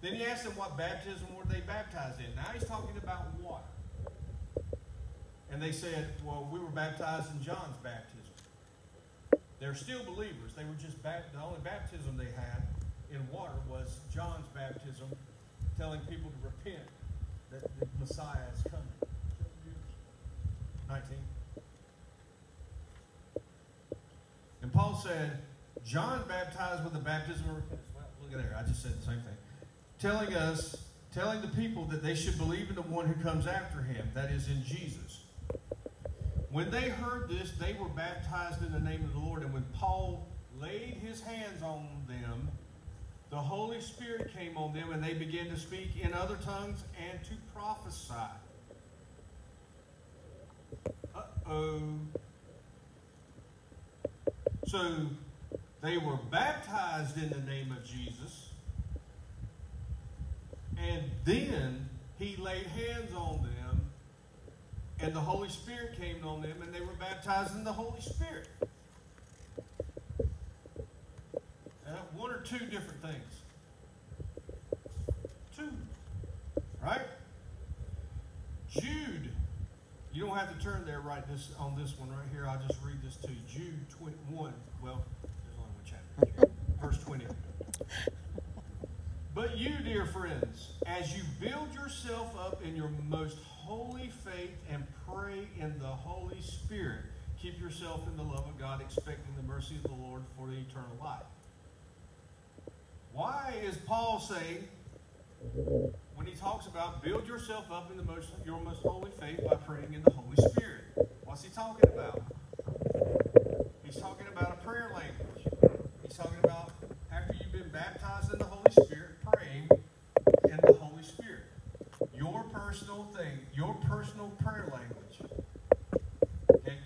Then he asked them what baptism were they baptized in. Now he's talking about water. And they said, well, we were baptized in John's baptism. They're still believers. They were just, the only baptism they had in water was John's baptism, telling people to repent that the Messiah is coming. 19. And Paul said, John baptized with the baptism of repentance. Well, look at there, I just said the same thing. Telling us, telling the people that they should believe in the one who comes after him, that is in Jesus. When they heard this, they were baptized in the name of the Lord. And when Paul laid his hands on them, the Holy Spirit came on them, and they began to speak in other tongues and to prophesy. Uh oh. So they were baptized in the name of Jesus, and then he laid hands on them, and the Holy Spirit came on them, and they were baptized in the Holy Spirit. Uh, one or two different things. Two. Right? Jude. You don't have to turn there right this on this one right here. I'll just read this to you. Jude 21. Well, there's only one chapter. Verse 20. But you, dear friends, as you build yourself up in your most holy faith and pray in the Holy Spirit, keep yourself in the love of God, expecting the mercy of the Lord for the eternal life. Why is Paul saying, when he talks about build yourself up in the most your most holy faith by praying in the Holy Spirit? What's he talking about? He's talking about a prayer language. He's talking about after you've been baptized in the Holy Spirit, praying in the Holy Spirit. Your personal thing, your personal prayer language. Okay?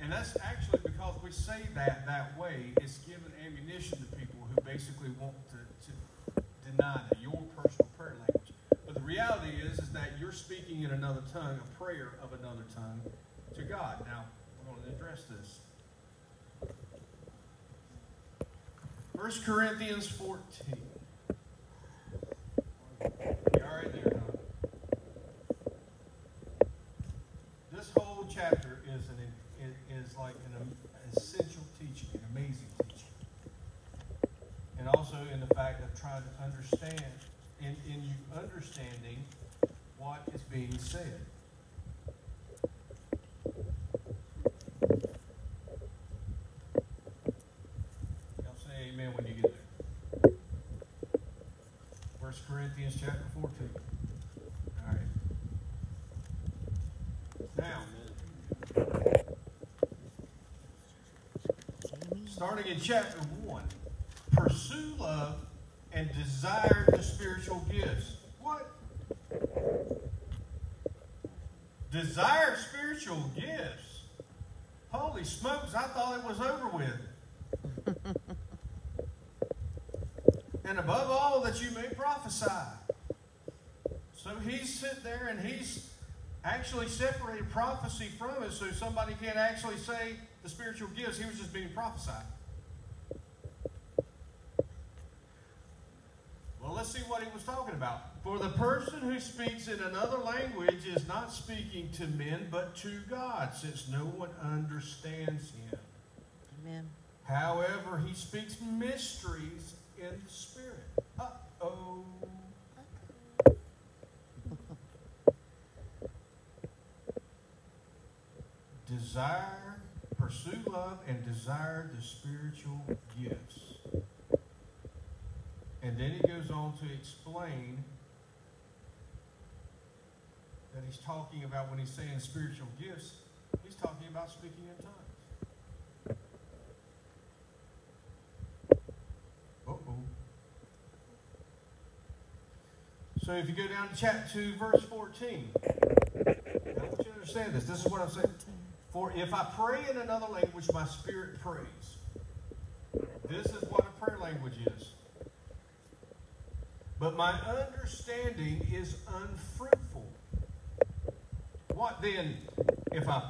And that's actually because we say that that way, it's given ammunition to people who basically want to, to deny that your personal prayer language. But the reality is, is that you're speaking in another tongue, a prayer of another tongue to God. Now, we're going to address this. 1 Corinthians 14. You all right there, huh? This whole chapter is an is, is like an, an essential teaching, an amazing teaching, and also in the fact of trying to understand, in, in you understanding what is being said. Y'all say amen when you get there. First Corinthians chapter 14. All right. Now, starting in chapter 1, pursue love and desire the spiritual gifts. What? Desire spiritual gifts. Holy smokes, I thought it was over with. and above all, that you may prophesy. So he's sitting there and he's actually separated prophecy from it so somebody can't actually say the spiritual gifts. He was just being prophesied. Well, let's see what he was talking about. For the person who speaks in another language is not speaking to men, but to God, since no one understands him. Amen. However, he speaks mysteries in the Spirit. Uh oh. desire, pursue love, and desire the spiritual gifts. And then he goes on to explain that he's talking about when he's saying spiritual gifts, he's talking about speaking in tongues. So if you go down to chapter 2, verse 14, I want you to understand this. This is what I'm saying. For if I pray in another language, my spirit prays. This is what a prayer language is. But my understanding is unfruitful. What then if I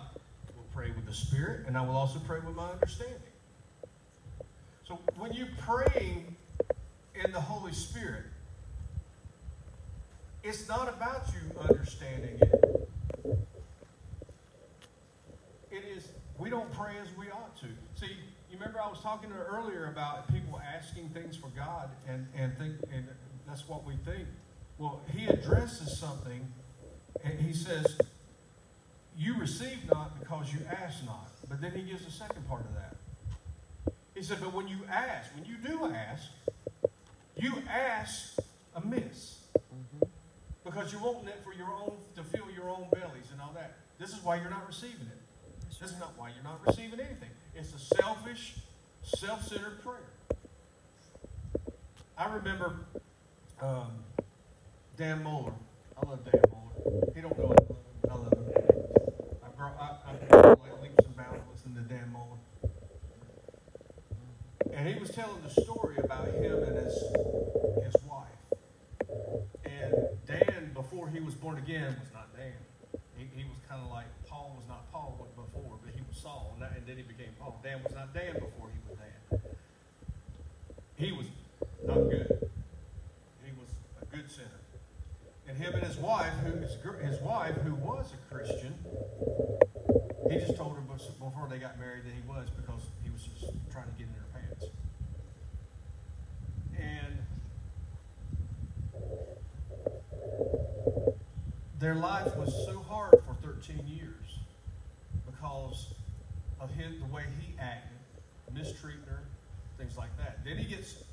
will pray with the Spirit and I will also pray with my understanding? So when you pray in the Holy Spirit, it's not about you understanding it. It is, we don't pray as we ought to. See, you remember I was talking earlier about people asking things for God and, and think and that's what we think. Well, he addresses something and he says, You receive not because you ask not. But then he gives the second part of that. He said, but when you ask, when you do ask, you ask amiss. Mm-hmm. Because you're wanting it for your own, to fill your own bellies and all that. This is why you're not receiving it. This is not why you're not receiving anything. It's a selfish, self-centered prayer. I remember um, Dan Mohler. I love Dan Mohler. He don't know it. but I love him. I brought, I, I like leaps and bounds listening to Dan Mohler. And he was telling the story about him and his his wife. And Dan, before he was born again, was not Dan. He, he was kind of like Paul was not Paul before, but he was Saul, and, and then he became Paul. Dan was not Dan before he was Dan. He was not good. He was a good sinner. And him and his wife, who his, his wife, who was a Christian, he just told her before they got married that he was because he was just trying to get in her pants. And their life was so hard for 13 years because of his, the way he acted, mistreating her, things like that. Then he gets,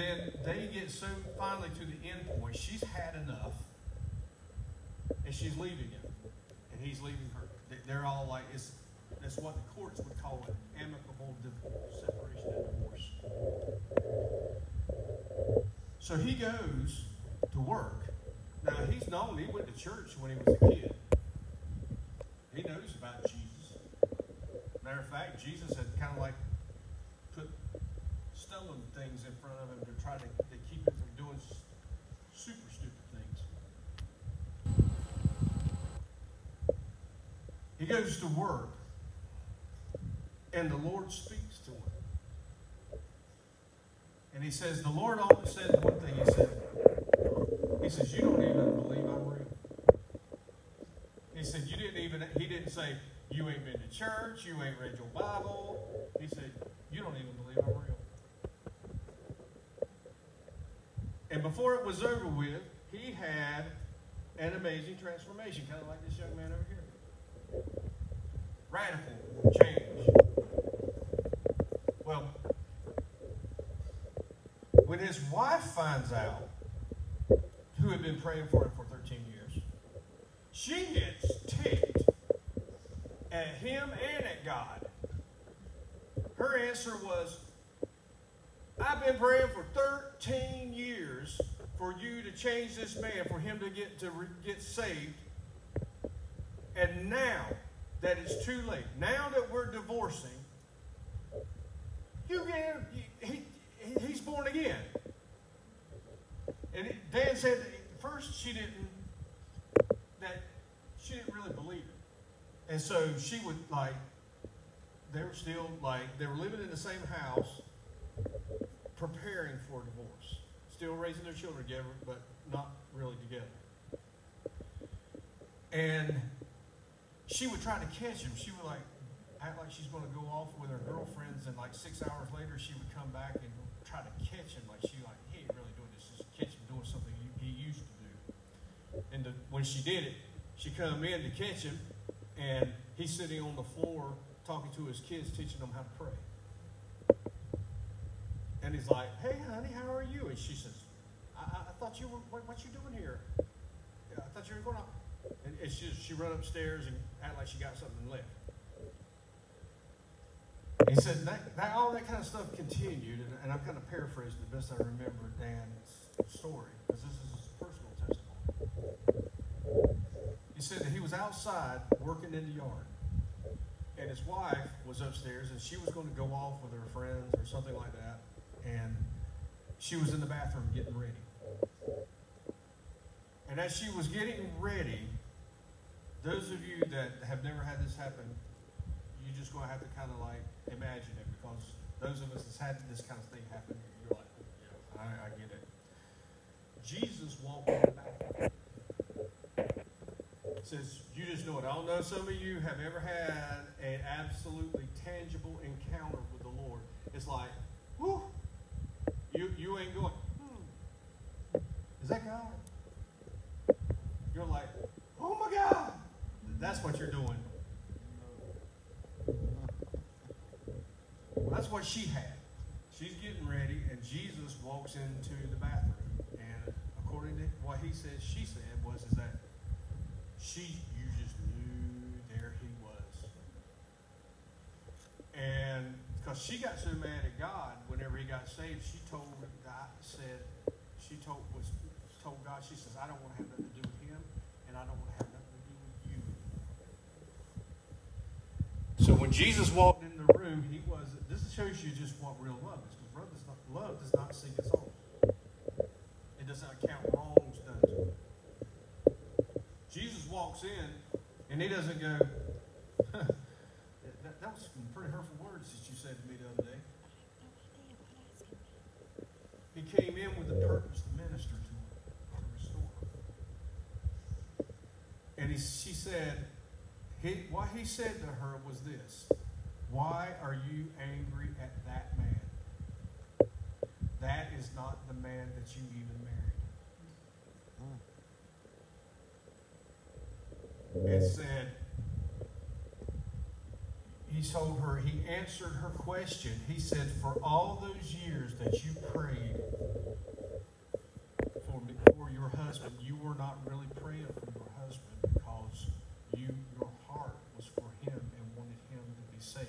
then they get so finally to the end point. She's had enough, and she's leaving him, and he's leaving her. They- They're all like it's. That's what the courts would call an amicable div- separation and divorce. So he goes to work. Now he's known. He went to church when he was a kid. He knows about Jesus. Matter of fact, Jesus had kind of like stumbling things in front of him to try to, to keep him from doing super stupid things. He goes to work, and the Lord speaks to him. And he says, The Lord only said one thing. He said, He says, You don't even believe I'm real. He said, You didn't even, he didn't say, You ain't been to church, you ain't read your Bible. He said, You don't even believe I'm real. And before it was over with, he had an amazing transformation, kind of like this young man over here. Radical change. Well, when his wife finds out who had been praying for him for 13 years, she gets ticked at him and at God. Her answer was, I've been praying for 13 years for you to change this man, for him to get to re- get saved. And now that it's too late, now that we're divorcing, you get he, he, he's born again. And Dan said first she didn't that she didn't really believe it. And so she would like they were still like they were living in the same house preparing for divorce. Still raising their children together, but not really together. And she would try to catch him. She would like act like she's going to go off with her girlfriends, and like six hours later, she would come back and try to catch him. Like she like he ain't really doing this. Just catch him doing something he, used to do. And the, when she did it, she come in to catch him, and he's sitting on the floor talking to his kids, teaching them how to pray. And he's like, "Hey, honey, how are you?" And she says, "I, I, thought you were. What, what you doing here? I thought you were going out." And, and she she run upstairs and act like she got something left. He said that, that all that kind of stuff continued, and, and I'm kind of paraphrasing the best I remember Dan's story because this is his personal testimony. He said that he was outside working in the yard, and his wife was upstairs, and she was going to go off with her friends or something like that, and she was in the bathroom getting ready. And as she was getting ready, those of you that have never had this happen, you're just going to have to kind of like imagine it because those of us that's had this kind of thing happen, you're like, yeah, I, I get it. Jesus walked in the bathroom. Says, you just know it. I don't know some of you have ever had an absolutely tangible encounter with the Lord. It's like, whoo, you, you ain't going, hmm, is that God? You're like, oh my God. That's what you're doing. That's what she had. She's getting ready, and Jesus walks into the bathroom. And according to what he said, she said was is that she, you just knew there he was. And because she got so mad at God whenever he got saved, she told God, said, she told was told God, she says, I don't want to have nothing to do with him, and I don't want to have nothing to do with you. So when Jesus walked in the room, he was. This shows you just what real love is. Because love does not, love does not seek its own. It does not count wrongs done. Jesus walks in, and he doesn't go. that, that was some pretty hurtful words that you said to me the other day. No idea what asking me. He came in with a purpose to minister to her, to restore. And he, she said, he, what he said to her was this Why are you angry at that man? That is not the man that you even married. And said, he told her, he answered her question. He said, For all those years that you prayed your husband, you were not really praying for your husband because you, your heart was for him and wanted him to be saved.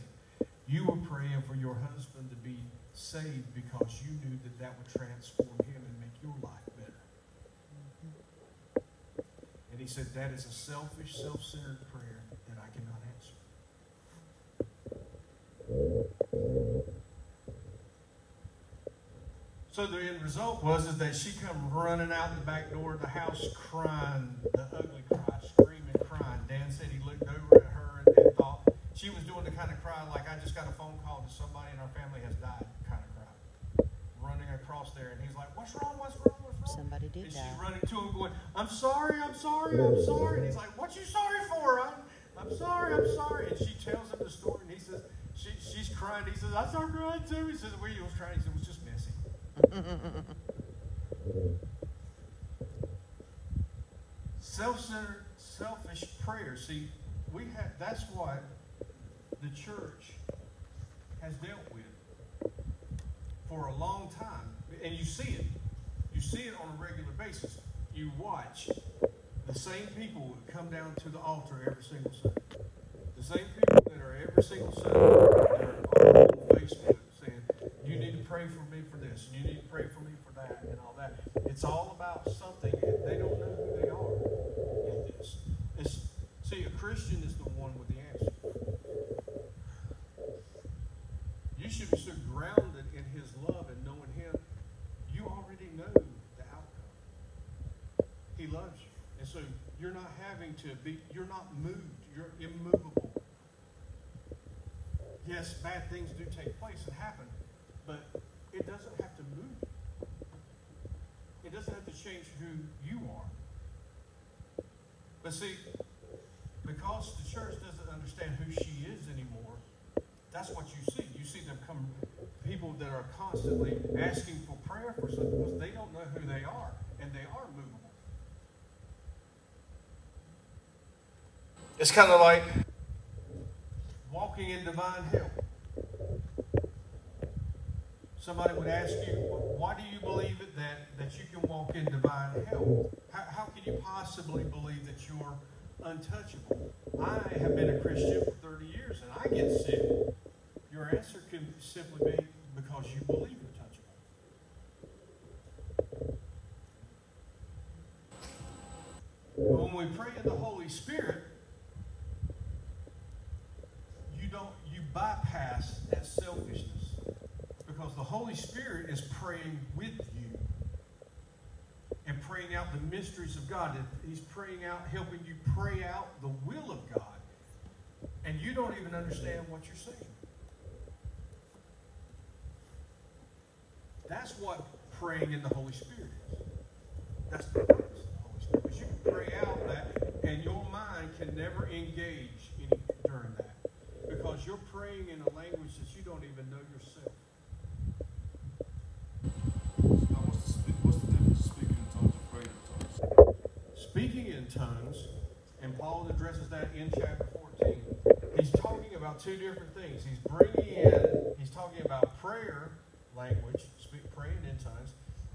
You were praying for your husband to be saved because you knew that that would transform him and make your life better. Mm-hmm. And he said, That is a selfish, self centered prayer that I cannot answer. So the end result was is that she come running out the back door of the house crying, the ugly cry, screaming, crying. Dan said he looked over at her and, and thought she was doing the kind of cry like I just got a phone call that somebody in our family has died kind of cry. Running across there and he's like, What's wrong? What's wrong? What's wrong? Somebody And did she's running to him going, I'm sorry, I'm sorry, I'm sorry. And he's like, What you sorry for? I'm, I'm sorry, I'm sorry. And she tells him the story and he says, she, She's crying. He says, I started crying too. He says, Were you was crying? He said, It was just messy. Self-centered, selfish prayer. See, we have that's what the church has dealt with for a long time. And you see it. You see it on a regular basis. You watch the same people that come down to the altar every single Sunday. The same people that are every single Sunday that are on Facebook saying, you need to pray for me for this, and you need to pray for me for that, and all that. It's all about something, and they don't know who they are in this. It's, see, a Christian is the one with the answer. You should be so grounded in His love and knowing Him, you already know the outcome. He loves you. And so you're not having to be, you're not moved, you're immovable. Yes, bad things do take place and happen, but it doesn't have to move you. It doesn't have to change who you are. But see, because the church doesn't understand who she is anymore, that's what you see. You see them come, people that are constantly asking for prayer for something because they don't know who they are, and they are movable. It's kind of like walking in divine help. Somebody would ask you, why do you believe that, that you can walk in divine help? How, how can you possibly believe that you're untouchable? I have been a Christian for 30 years and I get sick. Your answer can simply be because you believe you're touchable. When we pray in the Holy Spirit, you don't you bypass that because the Holy Spirit is praying with you and praying out the mysteries of God. He's praying out, helping you pray out the will of God, and you don't even understand what you're saying. That's what praying in the Holy Spirit is. That's the purpose of the Holy Spirit. Because you can pray out that, and your mind can never engage during that. Because you're praying in a language that you don't even know yourself. Speaking in tongues, and Paul addresses that in chapter 14, he's talking about two different things. He's bringing in, he's talking about prayer language, speak, praying in tongues,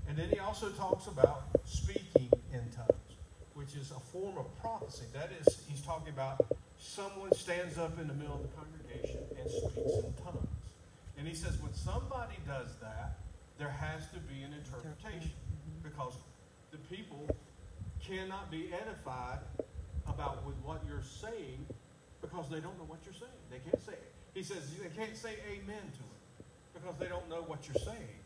and then he also talks about speaking in tongues, which is a form of prophecy. That is, he's talking about someone stands up in the middle of the congregation and speaks in tongues. And he says, when somebody does that, there has to be an interpretation mm-hmm. because the people cannot be edified about with what you're saying because they don't know what you're saying. They can't say it. He says they can't say amen to it because they don't know what you're saying.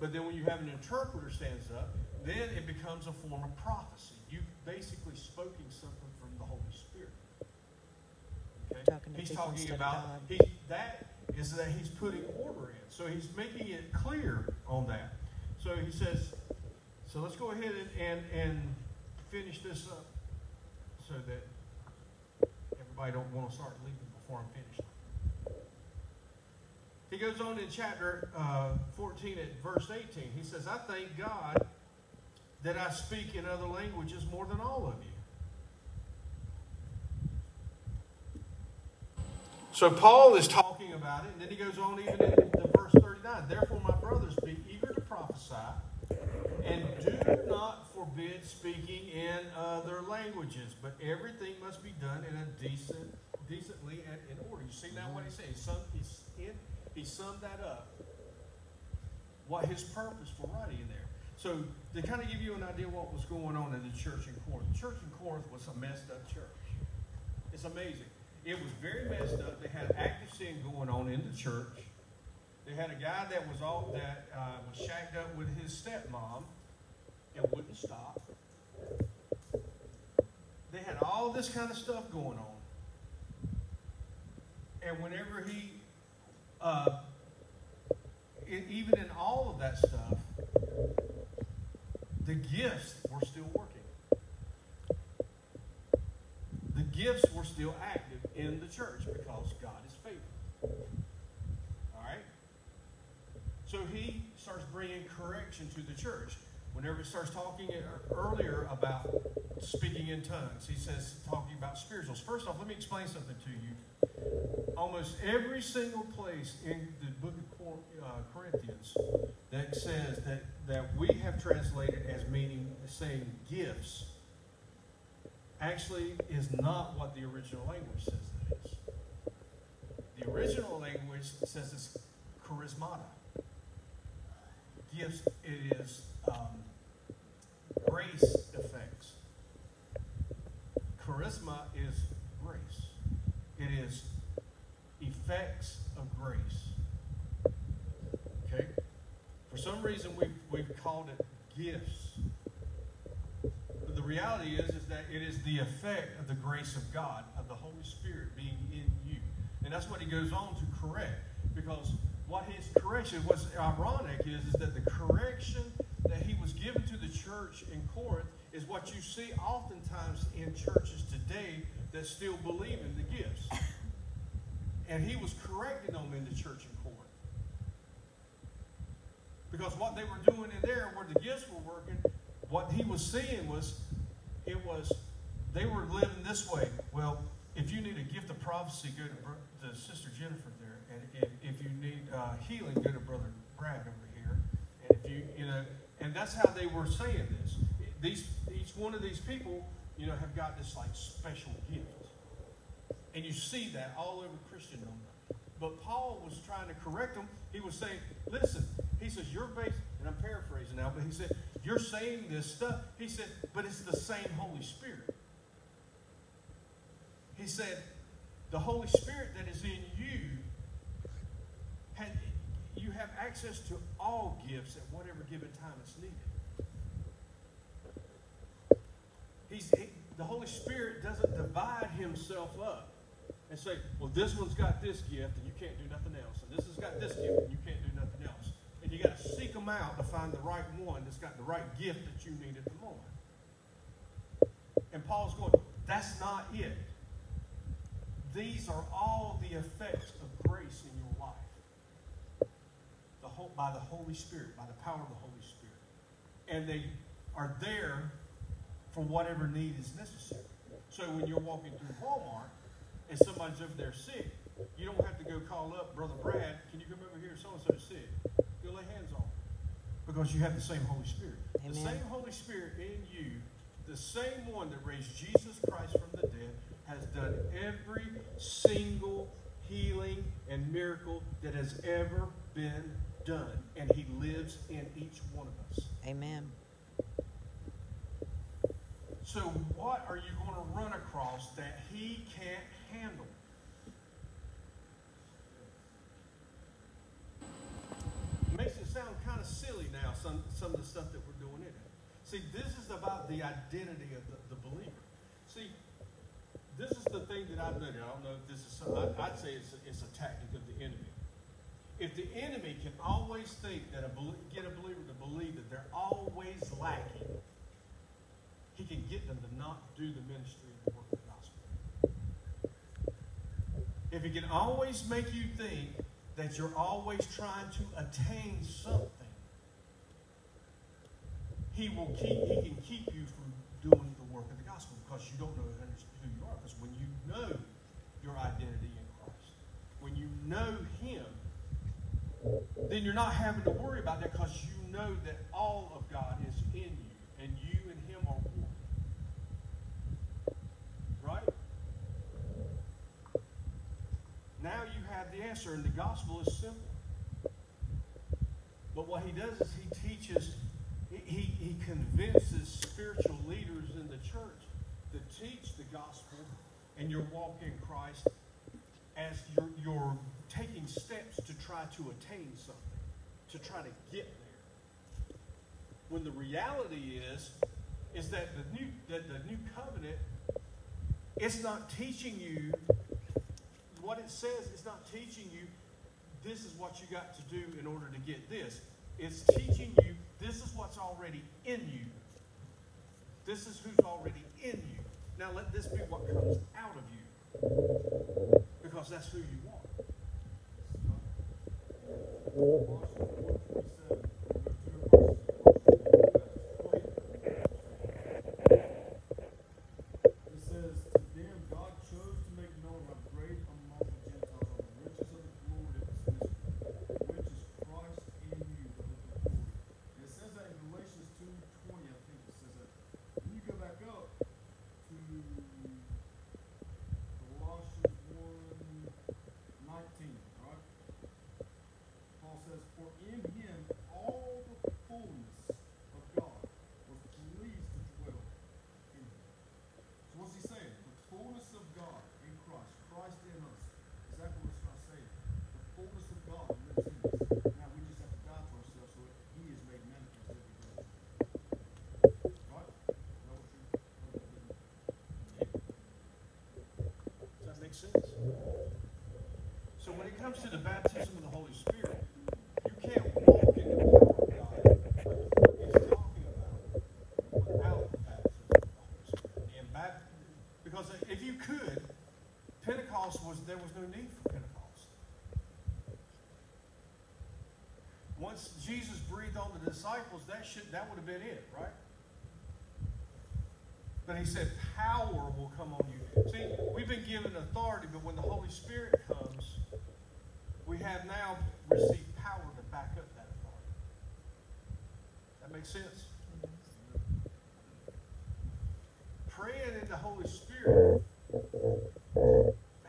But then when you have an interpreter stands up, then it becomes a form of prophecy. You've basically spoken something from the Holy Spirit. Okay? Talking he's talking about he, that is that he's putting order in. So he's making it clear on that. So he says, so let's go ahead and, and, and finish this up so that everybody don't want to start leaving before I'm finished. He goes on in chapter uh, 14 at verse 18. He says, I thank God that I speak in other languages more than all of you. So Paul is talking about it, and then he goes on even in verse 39. Therefore, my brothers, be eager to prophesy, do not forbid speaking in other languages, but everything must be done in a decent, decently and in order. You see now what he said? He summed, he's in, he summed that up. What his purpose for writing in there. So to kind of give you an idea what was going on in the church in Corinth. The church in Corinth was a messed up church. It's amazing. It was very messed up. They had active sin going on in the church. They had a guy that was all that uh, was shacked up with his stepmom and wouldn't stop. They had all this kind of stuff going on. And whenever he, uh, even in all of that stuff, the gifts were still working. The gifts were still active in the church because God is faithful. All right? So he starts bringing correction to the church. Whenever he starts talking earlier about speaking in tongues, he says, talking about spirituals. First off, let me explain something to you. Almost every single place in the book of uh, Corinthians that says that, that we have translated as meaning, saying gifts, actually is not what the original language says it is. The original language says it's charismata. Gifts, it is um, grace effects. Charisma is grace. It is effects of grace. Okay? For some reason, we've, we've called it gifts. But the reality is, is that it is the effect of the grace of God, of the Holy Spirit being in you. And that's what he goes on to correct. Because what his correction, what's ironic is, is that the correction that he was given to the church in Corinth is what you see oftentimes in churches today that still believe in the gifts. And he was correcting them in the church in Corinth. Because what they were doing in there, where the gifts were working, what he was seeing was, it was, they were living this way. Well, if you need a gift of prophecy, go to, to Sister Jennifer there. And if, if you need uh, healing, go to Brother Brad over here. And if you, you know, and that's how they were saying this. These, each one of these people, you know, have got this like special gift. And you see that all over Christendom. But Paul was trying to correct them. He was saying, listen, he says, you're based, and I'm paraphrasing now, but he said, you're saying this stuff. He said, but it's the same Holy Spirit. He said, the Holy Spirit that is in you, had, you have access to all gifts at whatever given time it's needed. He's, he, the Holy Spirit doesn't divide himself up and say, well, this one's got this gift and you can't do nothing else. And this has got this gift and you can't do nothing else. And you got to seek them out to find the right one that's got the right gift that you need at the moment. And Paul's going, that's not it. These are all the effects of grace in your life. The whole, by the Holy Spirit, by the power of the Holy Spirit. And they are there for whatever need is necessary. So when you're walking through Walmart and somebody's over there sick, you don't have to go call up Brother Brad. Can you come over here? So and so's sick. Go lay hands on. 'em. Because you have the same Holy Spirit. The same Holy Spirit in you, the same one that raised Jesus Christ from the dead, has done every single healing and miracle that has ever been done. And he lives in each one of us. Amen. So, what are you going to run across that he can't handle? It Makes it sound kind of silly now, some, some of the stuff that we're doing in it. See, this is about the identity of the, the believer. See, this is the thing that I've noted. I don't know if this is I, I'd say it's a, it's a tactic of the enemy. If the enemy can always think that a get a believer to believe that they're always lacking, he can get them to not do the ministry and the work of the gospel. If he can always make you think that you're always trying to attain something, he will keep he can keep you from doing the work of the gospel because you don't know who you are. Because when you know your identity in Christ, when you know then you're not having to worry about that because you know that all of God is in you and you and him are one. Right? Now you have the answer, and the gospel is simple. But what he does is he teaches, he, he, convinces spiritual leaders in the church to teach the gospel and your walk in Christ as you're, you're taking steps to try to attain something, to try to get there. When the reality is, is that the new that the new covenant, it's not teaching you what it says. It's not teaching you this is what you got to do in order to get this. It's teaching you this is what's already in you. This is who's already in you. Now let this be what comes out of you. Because that's who you are. Go ahead. It says, To them God chose to make known how great among the Gentiles are the riches of the glory of this mystery, which is Christ in you, the hope of glory. And it says that in Galatians two twenty, I think it says that. Then you go back up to Colossians one nineteen, right? Paul says, For in him all the fullness of God was pleased to dwell in him. So what's he saying? The fullness of God in Christ, Christ in us. Exactly what it's trying to say. The fullness of God lives in us. Now we just have to die to ourselves so that He is made manifest every day. Right? Is that what you? Does that make sense? So when it comes to the baptism of the Holy Spirit, you can't walk in the power of God he's talking about without the baptism of the Holy Spirit. And bap- because if you could, Pentecost was there was no need for Pentecost. Once Jesus breathed on the disciples, that should that would have been it, right? But he said, power will come on you. See, we've been given authority, but when the Holy Spirit we have now received power to back up that authority. That makes sense? Praying in the Holy Spirit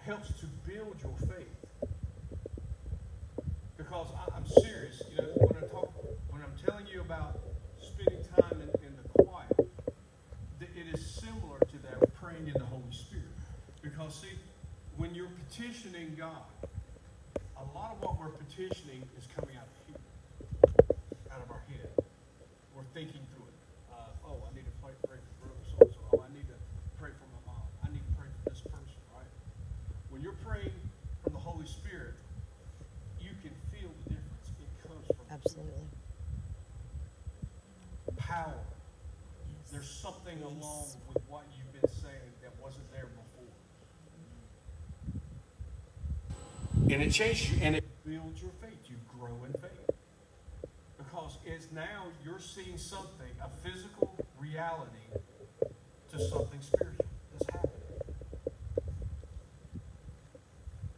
helps to build your faith. Because I, I'm serious, you know, when I talk, when I'm telling you about spending time in, in the quiet, th- it is similar to that of praying in the Holy Spirit. Because, see, when you're petitioning God, a lot of what we're petitioning is coming out of here, out of our head. We're thinking through it. Uh, oh, I need to pray, pray for brother so and so. Oh, I need to pray for my mom. I need to pray for this person, right? When you're praying from the Holy Spirit, you can feel the difference. It comes from Absolutely. power. Yes. There's something along with what you've been saying that wasn't there before. And it changes you and it builds your faith. You grow in faith. Because it's now you're seeing something, a physical reality to something spiritual that's happening.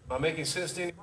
Am I making sense to anybody?